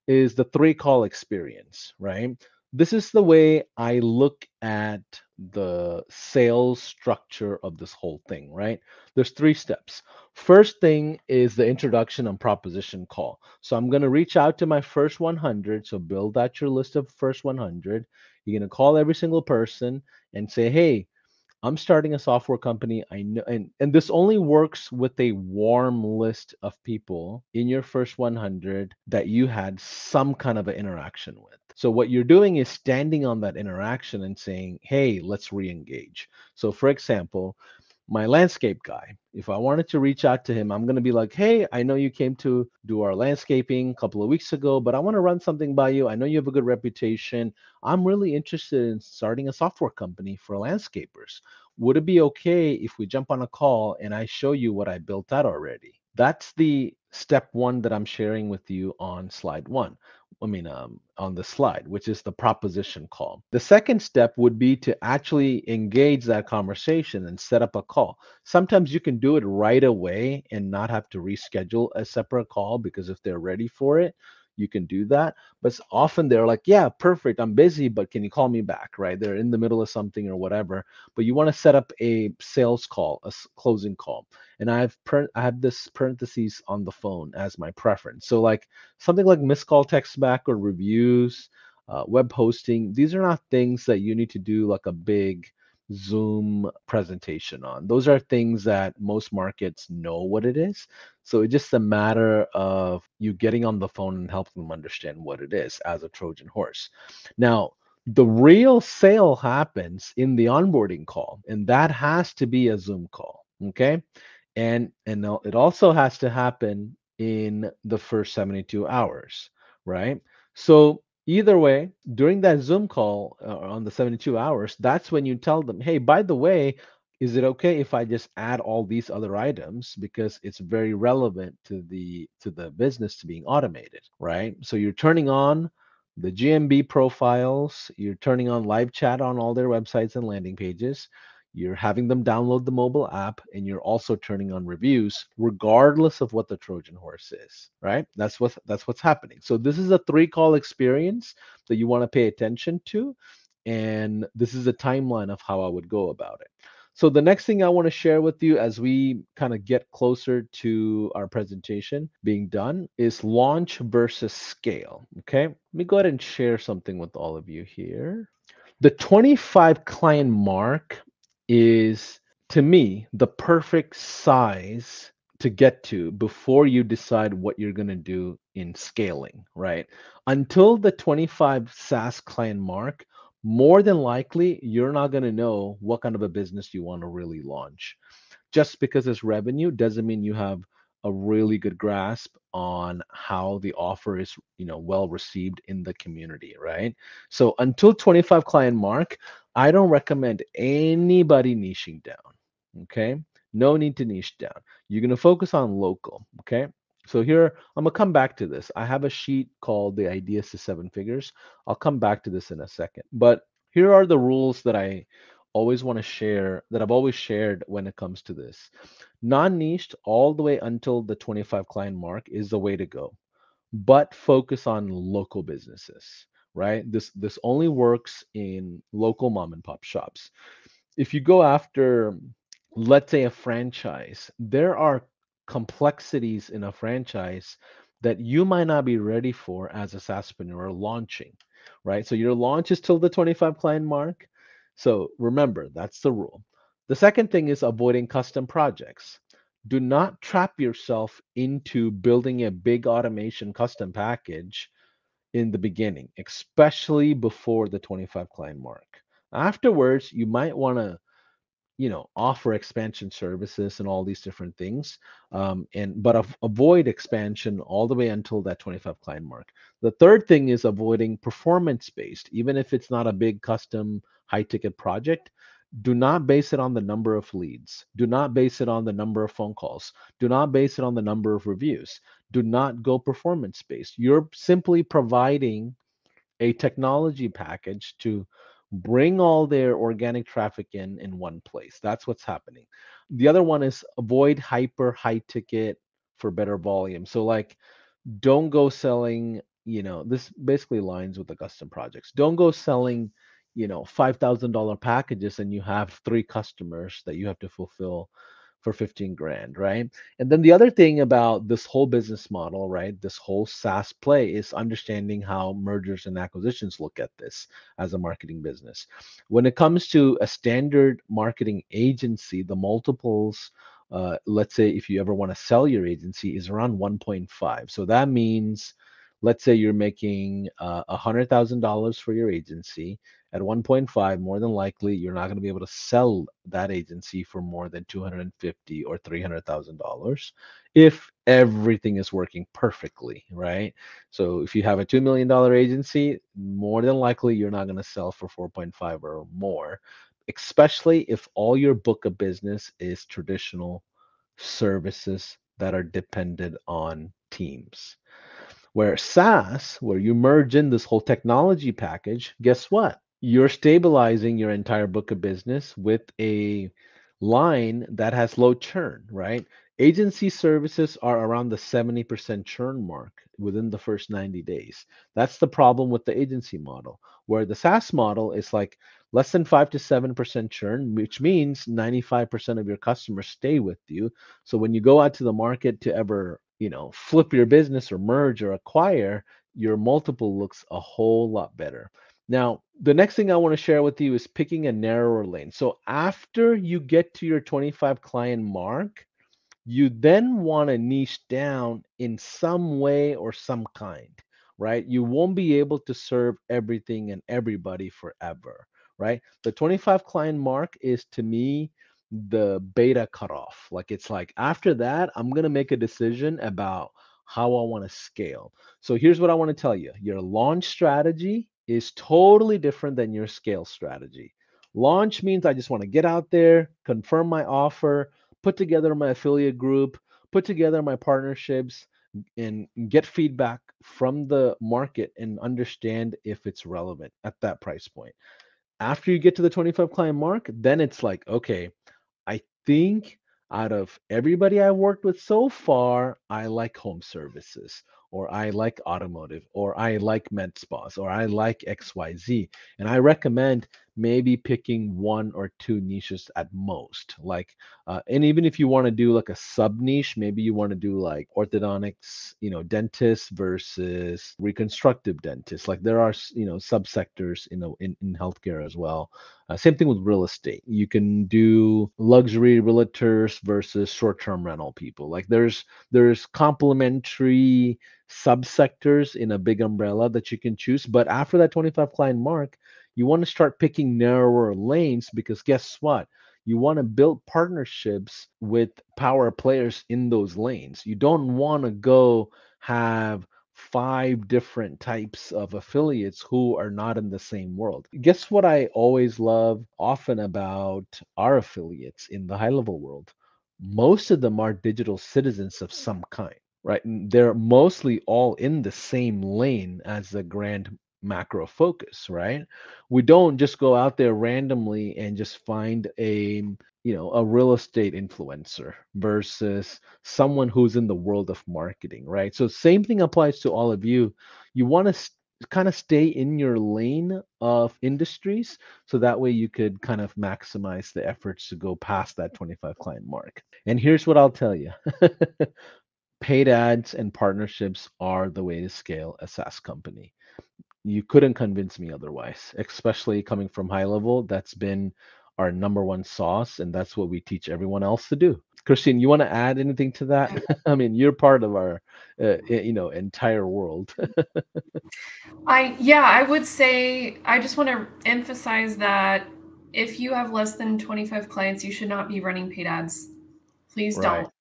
is the three call experience, right? This is the way I look at the sales structure of this whole thing, right? There's three steps. First thing is the introduction and proposition call. So I'm going to reach out to my first 100. So build out your list of first 100. You're going to call every single person and say, hey, I'm starting a software company. I know, and, and this only works with a warm list of people in your first 100 that you had some kind of an interaction with. So what you're doing is standing on that interaction and saying, "Hey, let's re-engage." So, for example, my landscape guy, if I wanted to reach out to him, I'm going to be like, hey, I know you came to do our landscaping a couple of weeks ago, but I want to run something by you. I know you have a good reputation. I'm really interested in starting a software company for landscapers. Would it be okay if we jump on a call and I show you what I built out already? That's the step one that I'm sharing with you on slide one. I mean, um, on the slide, which is the proposition call. The second step would be to actually engage that conversation and set up a call. Sometimes you can do it right away and not have to reschedule a separate call because if they're ready for it, you can do that. But often they're like, yeah, perfect. I'm busy, but can you call me back? Right. They're in the middle of something or whatever. But you want to set up a sales call, a closing call. And I've I have this parentheses on the phone as my preference. So like something like missed call text back or reviews, uh, web hosting. These are not things that you need to do like a big Zoom presentation on. Those are things that most markets know what it is. So it's just a matter of you getting on the phone and helping them understand what it is as a Trojan horse. Now, the real sale happens in the onboarding call, and that has to be a Zoom call. Okay. And and it also has to happen in the first 72 hours, right? So either way during that zoom call uh, on the 72 hours that's when you tell them hey by the way is it okay if i just add all these other items because it's very relevant to the to the business to being automated right? So you're turning on the gmb profiles you're turning on live chat on all their websites and landing pages you're having them download the mobile app and you're also turning on reviews regardless of what the trojan horse is right that's what that's what's happening so this is a three call experience that you want to pay attention to and this is a timeline of how i would go about it so the next thing I want to share with you as we kind of get closer to our presentation being done is launch versus scale. Okay, let me go ahead and share something with all of you here. The 25 client mark is to me the perfect size to get to before you decide what you're going to do in scaling, right? Until the 25 SaaS client mark, more than likely you're not going to know what kind of a business you want to really launch. Just because it's revenue doesn't mean you have a really good grasp on how the offer is, you know, well received in the community, right? So until 25 client mark, I don't recommend anybody niching down. Okay. No need to niche down. You're going to focus on local. Okay. So here, I'm gonna come back to this. I have a sheet called the ideas to seven figures. I'll come back to this in a second. But here are the rules that I always want to share that I've always shared when it comes to this. Non-niched all the way until the 25 client mark is the way to go. But focus on local businesses, right? This this only works in local mom and pop shops. If you go after let's say a franchise, there are complexities in a franchise that you might not be ready for as a SaaSpreneur launching, right? So your launch is till the 25 client mark. So remember, that's the rule. The second thing is avoiding custom projects. Do not trap yourself into building a big automation custom package in the beginning, especially before the 25 client mark. Afterwards, you might want to you know offer expansion services and all these different things um, and but av- avoid expansion all the way until that 25 client mark the third thing is avoiding performance based even if it's not a big custom high ticket project do not base it on the number of leads. Do not base it on the number of phone calls. Do not base it on the number of reviews. Do not go performance based. You're simply providing a technology package to bring all their organic traffic in in one place. That's what's happening. The other one is avoid hyper high ticket for better volume. So like don't go selling you know this basically lines with the custom projects. Don't go selling you know $5000 packages and you have three customers that you have to fulfill for 15 grand, right? And then the other thing about this whole business model, right? This whole SaaS play is understanding how mergers and acquisitions look at this as a marketing business. When it comes to a standard marketing agency, the multiples uh, let's say if you ever want to sell your agency is around 1.5 so that means let's say you're making uh, a uh, $100000 for your agency at 1.5 more than likely you're not going to be able to sell that agency for more than 250 or 300 thousand dollars if everything is working perfectly right so if you have a 2 million dollar agency more than likely you're not going to sell for 4.5 or more especially if all your book of business is traditional services that are dependent on teams where SaaS, where you merge in this whole technology package, guess what? You're stabilizing your entire book of business with a line that has low churn, right? Agency services are around the 70% churn mark within the first 90 days. That's the problem with the agency model, where the SaaS model is like less than 5 to 7% churn, which means 95% of your customers stay with you. So when you go out to the market to ever, you know, flip your business or merge or acquire, your multiple looks a whole lot better. Now, the next thing I want to share with you is picking a narrower lane. So after you get to your 25 client mark, you then want to niche down in some way or some kind, right? You won't be able to serve everything and everybody forever, right? The 25 client mark is to me the beta cutoff. Like it's like after that, I'm going to make a decision about how I want to scale. So here's what I want to tell you your launch strategy is totally different than your scale strategy. Launch means I just want to get out there, confirm my offer, put together my affiliate group, put together my partnerships, and get feedback from the market and understand if it's relevant at that price point. After you get to the 25 client mark, then it's like, okay, I think out of everybody I've worked with so far, I like home services or I like automotive, or I like med spas, or I like XYZ. And I recommend maybe picking one or two niches at most. Like, uh, and even if you want to do like a sub niche, maybe you want to do like orthodontics, you know, dentists versus reconstructive dentists. Like there are, you know, subsectors, you know, in, in healthcare as well. Uh, same thing with real estate. You can do luxury realtors versus short-term rental people. Like there's there's complementary subsectors in a big umbrella that you can choose. But after that 25 client mark, you want to start picking narrower lanes because guess what? You want to build partnerships with power players in those lanes. You don't want to go have five different types of affiliates who are not in the same world. Guess what I always love often about our affiliates in the high level world? Most of them are digital citizens of some kind right? And they're mostly all in the same lane as the grand macro focus, right? We don't just go out there randomly and just find a you know a real estate influencer versus someone who's in the world of marketing, right? So same thing applies to all of you. You want to kind of stay in your lane of industries so that way you could kind of maximize the efforts to go past that 25 client mark and here's what i'll tell you paid ads and partnerships are the way to scale a SaaS company. You couldn't convince me otherwise, especially coming from high level. That's been our number one sauce, and that's what we teach everyone else to do. Christine, you want to add anything to that? I mean, you're part of our, uh, you know, entire world. I yeah, I would say I just want to emphasize that if you have less than 25 clients, you should not be running paid ads. Please right. don't.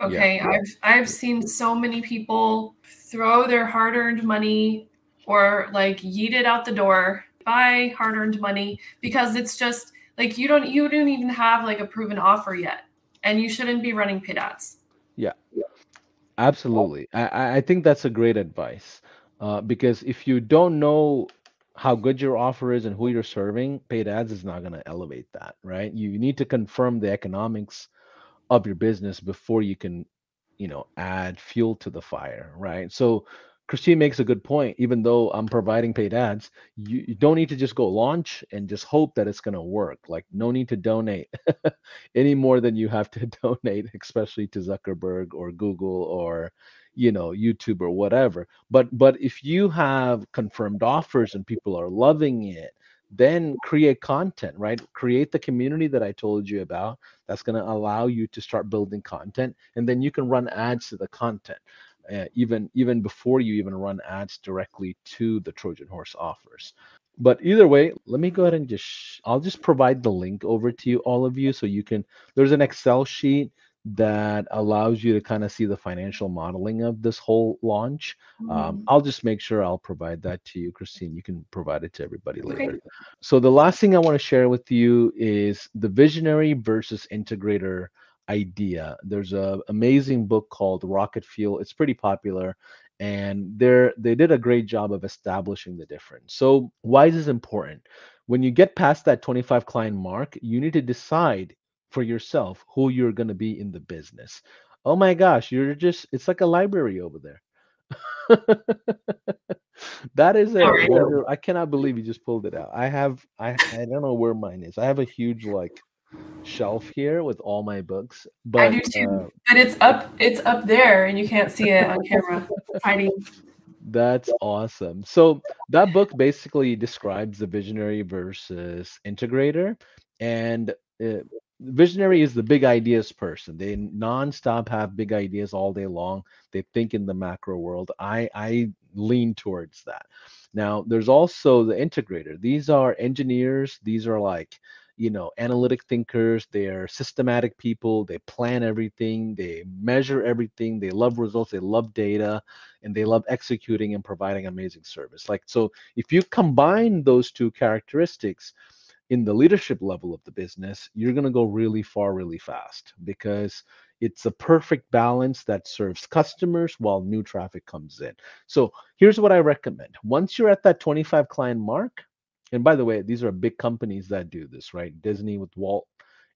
Okay, yeah. I've I've seen so many people throw their hard-earned money or like yeet it out the door, buy hard-earned money because it's just like you don't you don't even have like a proven offer yet, and you shouldn't be running paid ads. Yeah, absolutely. I I think that's a great advice uh, because if you don't know how good your offer is and who you're serving, paid ads is not going to elevate that, right? You need to confirm the economics of your business before you can you know add fuel to the fire right so christine makes a good point. Even though i'm providing paid ads you, you don't need to just go launch and just hope that it's going to work. Like no need to donate any more than you have to donate especially to zuckerberg or google or you know youtube or whatever. But but if you have confirmed offers and people are loving it then create content right? Create the community that i told you about that's going to allow you to start building content and then you can run ads to the content uh, even even before you even run ads directly to the trojan horse offers but either way let me go ahead and just i'll just provide the link over to you all of you so you can there's an excel sheet that allows you to kind of see the financial modeling of this whole launch. Um, mm-hmm. Um, I'll just make sure I'll provide that to you, Christine. You can provide it to everybody later. Okay. So the last thing I want to share with you is the visionary versus integrator idea. There's a amazing book called Rocket Fuel. It's pretty popular and they're they did a great job of establishing the difference. So why is this important? When you get past that 25 client mark, you need to decide for yourself who you're going to be in the business. Oh my gosh, you're just, it's like a library over there. that is it. I cannot believe you just pulled it out. I have, I, I don't know where mine is. I have a huge like shelf here with all my books. But I do too. Uh, but it's up, it's up there, and you can't see it on camera. hiding. That's awesome. So that book basically describes the visionary versus integrator, and it, visionary is the big ideas person they nonstop have big ideas all day long they think in the macro world i i lean towards that now there's also the integrator these are engineers these are like you know analytic thinkers they're systematic people they plan everything they measure everything they love results they love data and they love executing and providing amazing service like so if you combine those two characteristics in the leadership level of the business, you're going to go really far, really fast because it's a perfect balance that serves customers while new traffic comes in. So here's what I recommend. Once you're at that 25 client mark, and by the way, these are big companies that do this, right? Disney with Walt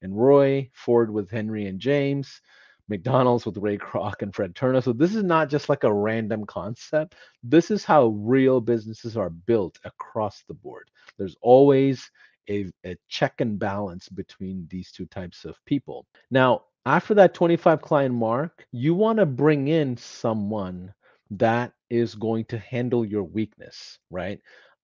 and Roy, Ford with Henry and James, McDonald's with Ray Kroc and Fred Turner. So this is not just like a random concept. This is how real businesses are built across the board. There's always a, a check and balance between these two types of people. Now, after that 25 client mark, you want to bring in someone that is going to handle your weakness, right?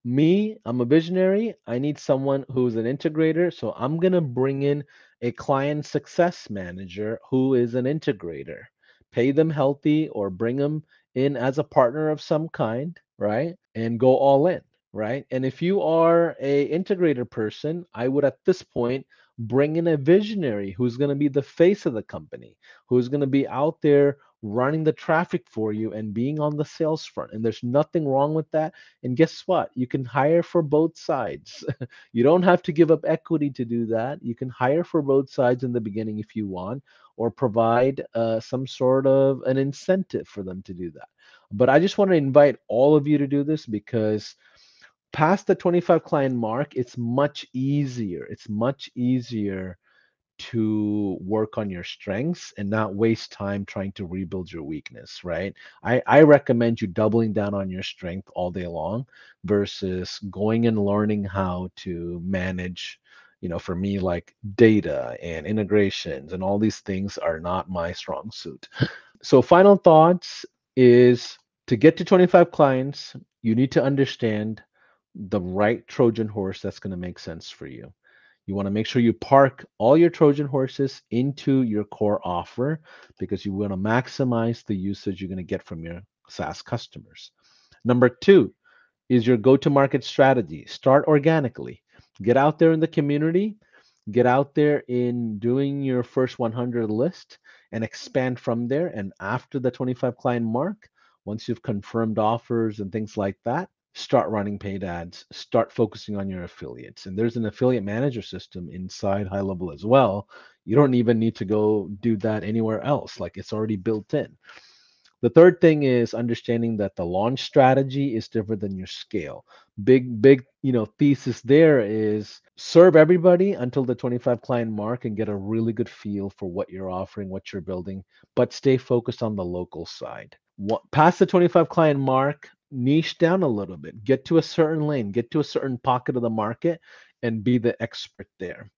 Me, I'm a visionary. I need someone who's an integrator. So I'm going to bring in a client success manager who is an integrator. Pay them healthy or bring them in as a partner of some kind, right? And go all in, right? And if you are a integrator person, I would at this point bring in a visionary who's going to be the face of the company, who's going to be out there running the traffic for you and being on the sales front. And there's nothing wrong with that. And guess what? You can hire for both sides. you don't have to give up equity to do that. You can hire for both sides in the beginning if you want, or provide uh, some sort of an incentive for them to do that. But I just want to invite all of you to do this because past the 25 client mark, it's much easier. It's much easier to work on your strengths and not waste time trying to rebuild your weakness, right? I, I recommend you doubling down on your strength all day long versus going and learning how to manage, you know, for me, like data and integrations and all these things are not my strong suit. So, final thoughts is to get to 25 clients, you need to understand the right Trojan horse that's going to make sense for you. You want to make sure you park all your Trojan horses into your core offer because you want to maximize the usage you're going to get from your SaaS customers. Number two is your go to market strategy. Start organically, get out there in the community, get out there in doing your first 100 list and expand from there. And after the 25 client mark, once you've confirmed offers and things like that, start running paid ads, start focusing on your affiliates. And there's an affiliate manager system inside High Level as well. You don't even need to go do that anywhere else, like it's already built in. The third thing is understanding that the launch strategy is different than your scale. Big, big, you know, thesis there is serve everybody until the 25 client mark and get a really good feel for what you're offering, what you're building, but stay focused on the local side. What, past the 25 client mark, niche down a little bit, get to a certain lane, get to a certain pocket of the market, and be the expert there.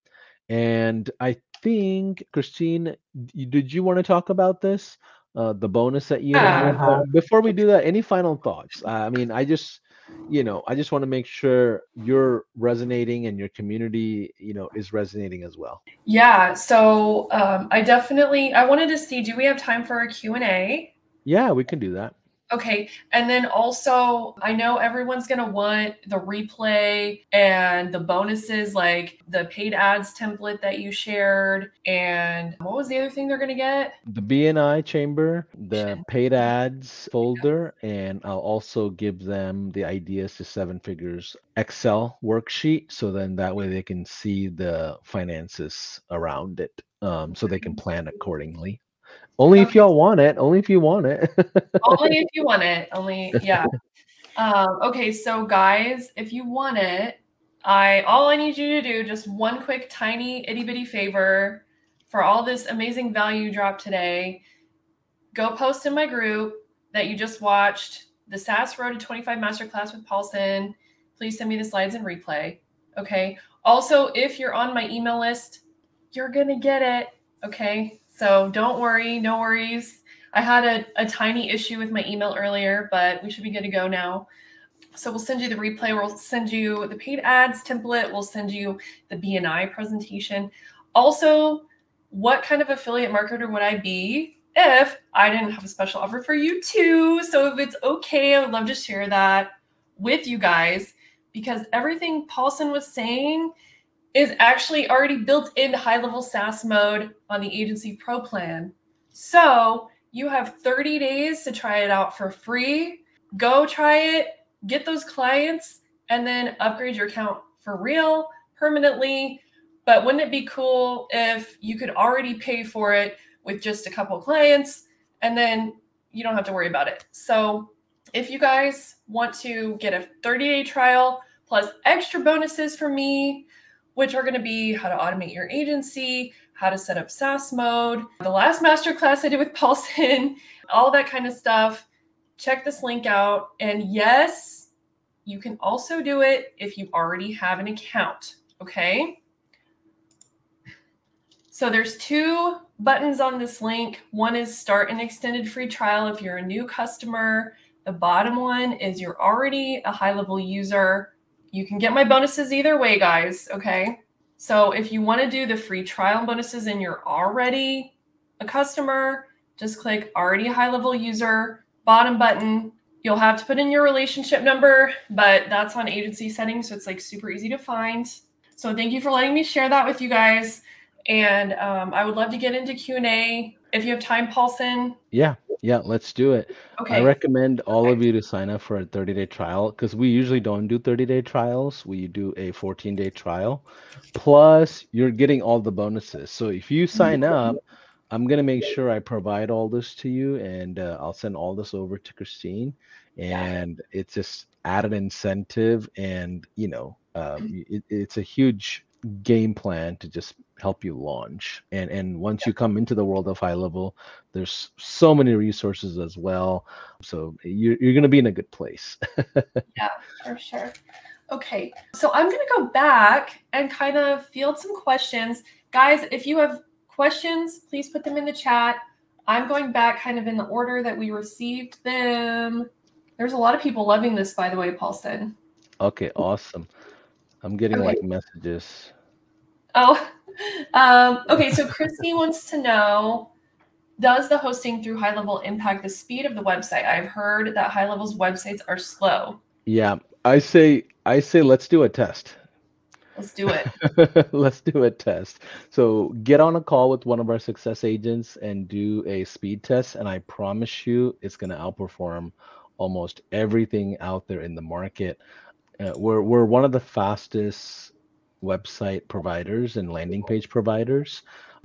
And I think, Christine, did you want to talk about this? Uh, the bonus that you yeah. have. Uh, before we do that, any final thoughts? I mean, I just, you know, I just want to make sure you're resonating and your community, you know, is resonating as well. Yeah. So um, I definitely, I wanted to see, do we have time for a Q and A? Yeah, we can do that. Okay. And then also, I know everyone's going to want the replay and the bonuses, like the paid ads template that you shared. And what was the other thing they're going to get? The BNI chamber, the paid ads folder, and I'll also give them the ideas to seven figures Excel worksheet. So then that way they can see the finances around it. Um, so they can plan accordingly. Only if y'all want it. Only if you want it. only if you want it. Only yeah. Um, okay, so guys, if you want it, I all I need you to do just one quick tiny itty bitty favor for all this amazing value drop today. Go post in my group that you just watched the SaaS Road to 25 Masterclass with Paulson. Please send me the slides and replay. Okay. Also, if you're on my email list, you're gonna get it. Okay. So don't worry, no worries. I had a, a tiny issue with my email earlier, but we should be good to go now. So we'll send you the replay. We'll send you the paid ads template. We'll send you the BNI presentation. Also, what kind of affiliate marketer would I be if I didn't have a special offer for you too? So if it's okay, I would love to share that with you guys because everything Paulson was saying is actually already built into high level SaaS mode on the Agency Pro plan. So you have 30 days to try it out for free. Go try it, get those clients, and then upgrade your account for real permanently. But wouldn't it be cool if you could already pay for it with just a couple clients and then you don't have to worry about it? So if you guys want to get a 30 day trial plus extra bonuses from me, which are going to be how to automate your agency, how to set up SaaS mode, the last masterclass I did with Paulson, all that kind of stuff. Check this link out. And yes, you can also do it if you already have an account. Okay. So there's two buttons on this link. One is start an extended free trial if you're a new customer. The bottom one is you're already a high level user. You can get my bonuses either way, guys. Okay. So if you want to do the free trial bonuses and you're already a customer, just click already high level user, bottom button. You'll have to put in your relationship number, but that's on agency settings. So it's like super easy to find. So thank you for letting me share that with you guys. And um, I would love to get into Q&A if you have time, Paulson. Yeah, yeah, let's do it. Okay. I recommend all okay. of you to sign up for a 30 day trial because we usually don't do 30 day trials. We do a 14 day trial. Plus, you're getting all the bonuses. So if you sign up, I'm going to make sure I provide all this to you and uh, I'll send all this over to Christine. And yeah. it's just added incentive. And, you know, um, it, it's a huge game plan to just help you launch. And and once you come into the world of high level there's so many resources as well. So you're, you're going to be in a good place. Yeah for sure. Okay so i'm going to go back and kind of field some questions. Guys if you have questions please put them in the chat. I'm going back kind of in the order that we received them. There's a lot of people loving this by the way paulson. Okay awesome. I'm getting okay. like messages. Oh, um, okay. So Christy wants to know Does the hosting through high level impact the speed of the website? I've heard that high levels websites are slow. Yeah. I say, I say, let's do a test. Let's do it. let's do a test. So get on a call with one of our success agents and do a speed test. And I promise you, it's going to outperform almost everything out there in the market. Uh, we're we're one of the fastest website providers and landing page providers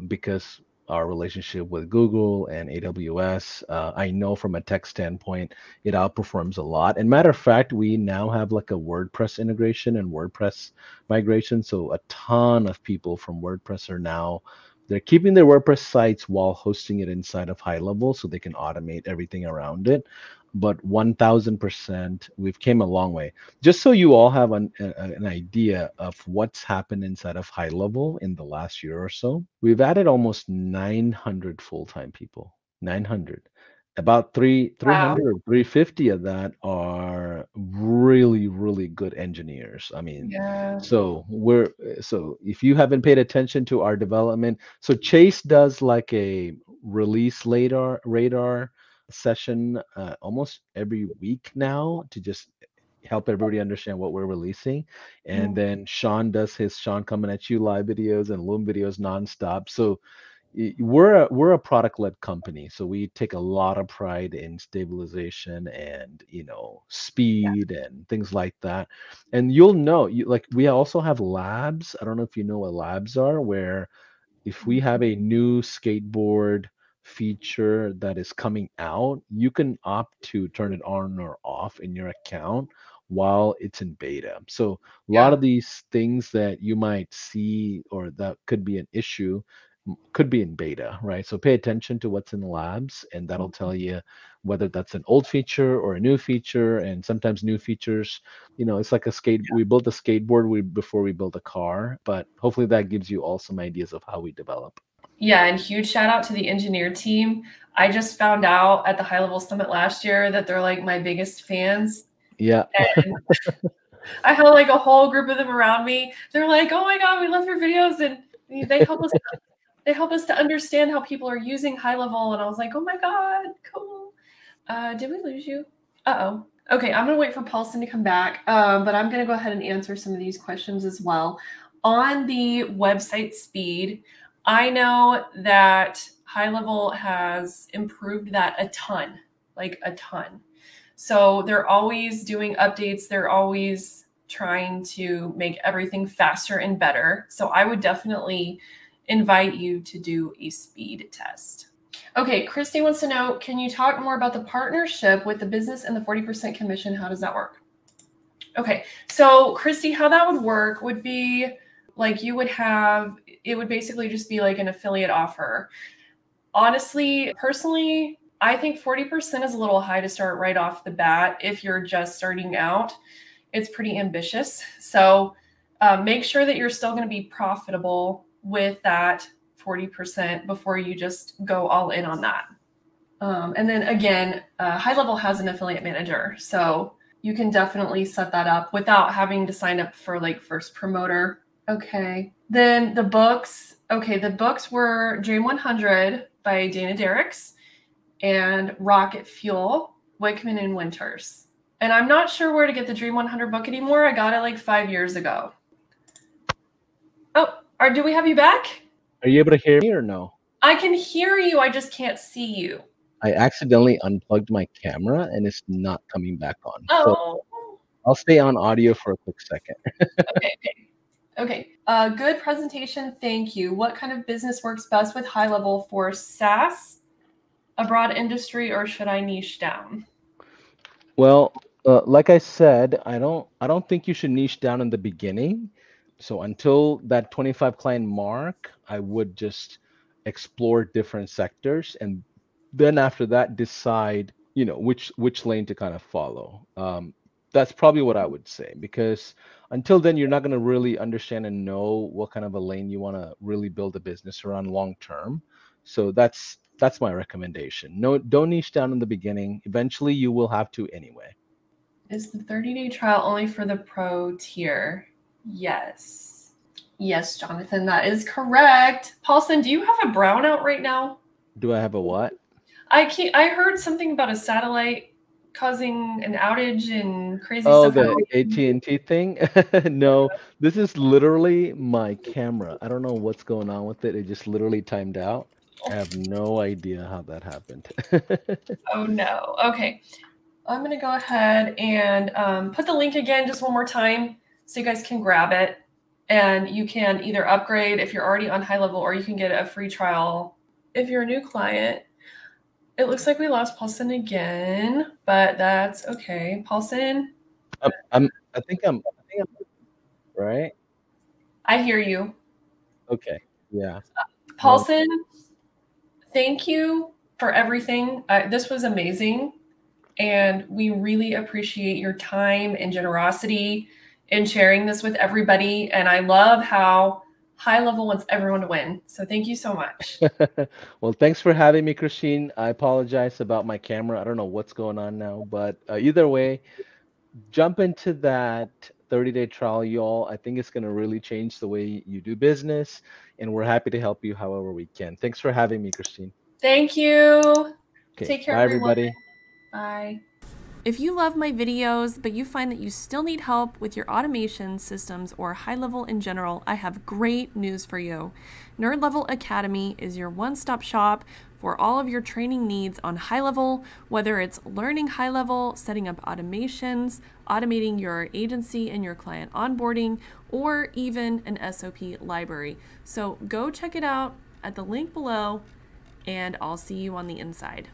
because our relationship with Google and AWS. Uh, I know from a tech standpoint, it outperforms a lot. And matter of fact, we now have like a WordPress integration and WordPress migration. So a ton of people from WordPress are now they're keeping their WordPress sites while hosting it inside of high level so they can automate everything around it but 1000% we've came a long way just so you all have an, a, an idea of what's happened inside of high level in the last year or so we've added almost 900 full-time people 900 about three 300 wow. or 350 of that are really really good engineers i mean yeah. so we're so if you haven't paid attention to our development so chase does like a release radar radar session uh, almost every week now to just help everybody understand what we're releasing. And mm. then Sean does his Sean coming at you live videos and Loom videos nonstop. So we're a, we're a product led company, so we take a lot of pride in stabilization and you know speed yeah. and things like that. And you'll know, you like we also have labs. I don't know if you know what labs are, where if we have mm-hmm. a new skateboard feature that is coming out, you can opt to turn it on or off in your account while it's in beta. So a yeah. lot of these things that you might see or that could be an issue could be in beta, right? So pay attention to what's in the labs and that'll tell mm-hmm. you whether that's an old feature or a new feature and sometimes new features, you know, it's like a skate yeah. we built a skateboard we before we built a car, but hopefully that gives you all some ideas of how we develop. Yeah, and huge shout out to the engineer team. I just found out at the high level summit last year that they're like my biggest fans. Yeah. I had like a whole group of them around me. They're like, "Oh my god, we love your videos," and they help us. they help us to understand how people are using high level. And I was like, "Oh my god, cool." Uh, did we lose you? Uh oh. Okay, I'm gonna wait for Paulson to come back, um, but I'm gonna go ahead and answer some of these questions as well. On the website speed, I know that high level has improved that a ton, like a ton. So they're always doing updates, they're always trying to make everything faster and better. So I would definitely invite you to do a speed test. Okay, Christy wants to know can you talk more about the partnership with the business and the 40% commission? How does that work? Okay, so Christy, how that would work would be like you would have it would basically just be like an affiliate offer. Honestly, personally, I think 40% is a little high to start right off the bat if you're just starting out. It's pretty ambitious. So um, make sure that you're still going to be profitable with that 40% before you just go all in on that. Um, and then again, uh, High Level has an affiliate manager. So you can definitely set that up without having to sign up for like first promoter. Okay. Then the books. Okay. The books were Dream 100 by Dana Derricks and Rocket Fuel, Wickman and Winters. And I'm not sure where to get the Dream 100 book anymore. I got it like five years ago. Oh, or do we have you back? Are you able to hear me or no? I can hear you. I just can't see you. I accidentally unplugged my camera and it's not coming back on. Oh. So I'll stay on audio for a quick second. okay. Okay. Okay. Uh, good presentation. Thank you. What kind of business works best with high level for SaaS, a broad industry, or should I niche down? Well, uh, like I said, I don't. I don't think you should niche down in the beginning so until that 25 client mark i would just explore different sectors and then after that decide you know which which lane to kind of follow um, that's probably what i would say because until then you're not going to really understand and know what kind of a lane you want to really build a business around long term so that's that's my recommendation no don't niche down in the beginning eventually you will have to anyway is the 30 day trial only for the pro tier Yes. Yes, Jonathan, that is correct. Paulson, do you have a brownout right now? Do I have a what? I can't, I heard something about a satellite causing an outage and crazy oh, stuff. Oh, the AT and T thing? no, this is literally my camera. I don't know what's going on with it. It just literally timed out. I have no idea how that happened. oh no. Okay, I'm gonna go ahead and um, put the link again just one more time so you guys can grab it and you can either upgrade if you're already on high level or you can get a free trial if you're a new client. It looks like we lost Paulson again, but that's okay. Paulson? I'm, I'm I think I'm, I think I'm right. I hear you. Okay. Yeah. Paulson, thank you for everything. Uh, this was amazing. And we really appreciate your time and generosity in sharing this with everybody. And I love how high level wants everyone to win. So thank you so much. well, thanks for having me, Christine. I apologize about my camera. I don't know what's going on now, but uh, either way, jump into that 30 day trial, y'all. I think it's going to really change the way you do business. And we're happy to help you however we can. Thanks for having me, Christine. Thank you. Okay. Take care, Bye, everybody. Bye. If you love my videos, but you find that you still need help with your automation systems or high level in general, I have great news for you. Nerd Level Academy is your one stop shop for all of your training needs on high level, whether it's learning high level, setting up automations, automating your agency and your client onboarding, or even an SOP library. So go check it out at the link below, and I'll see you on the inside.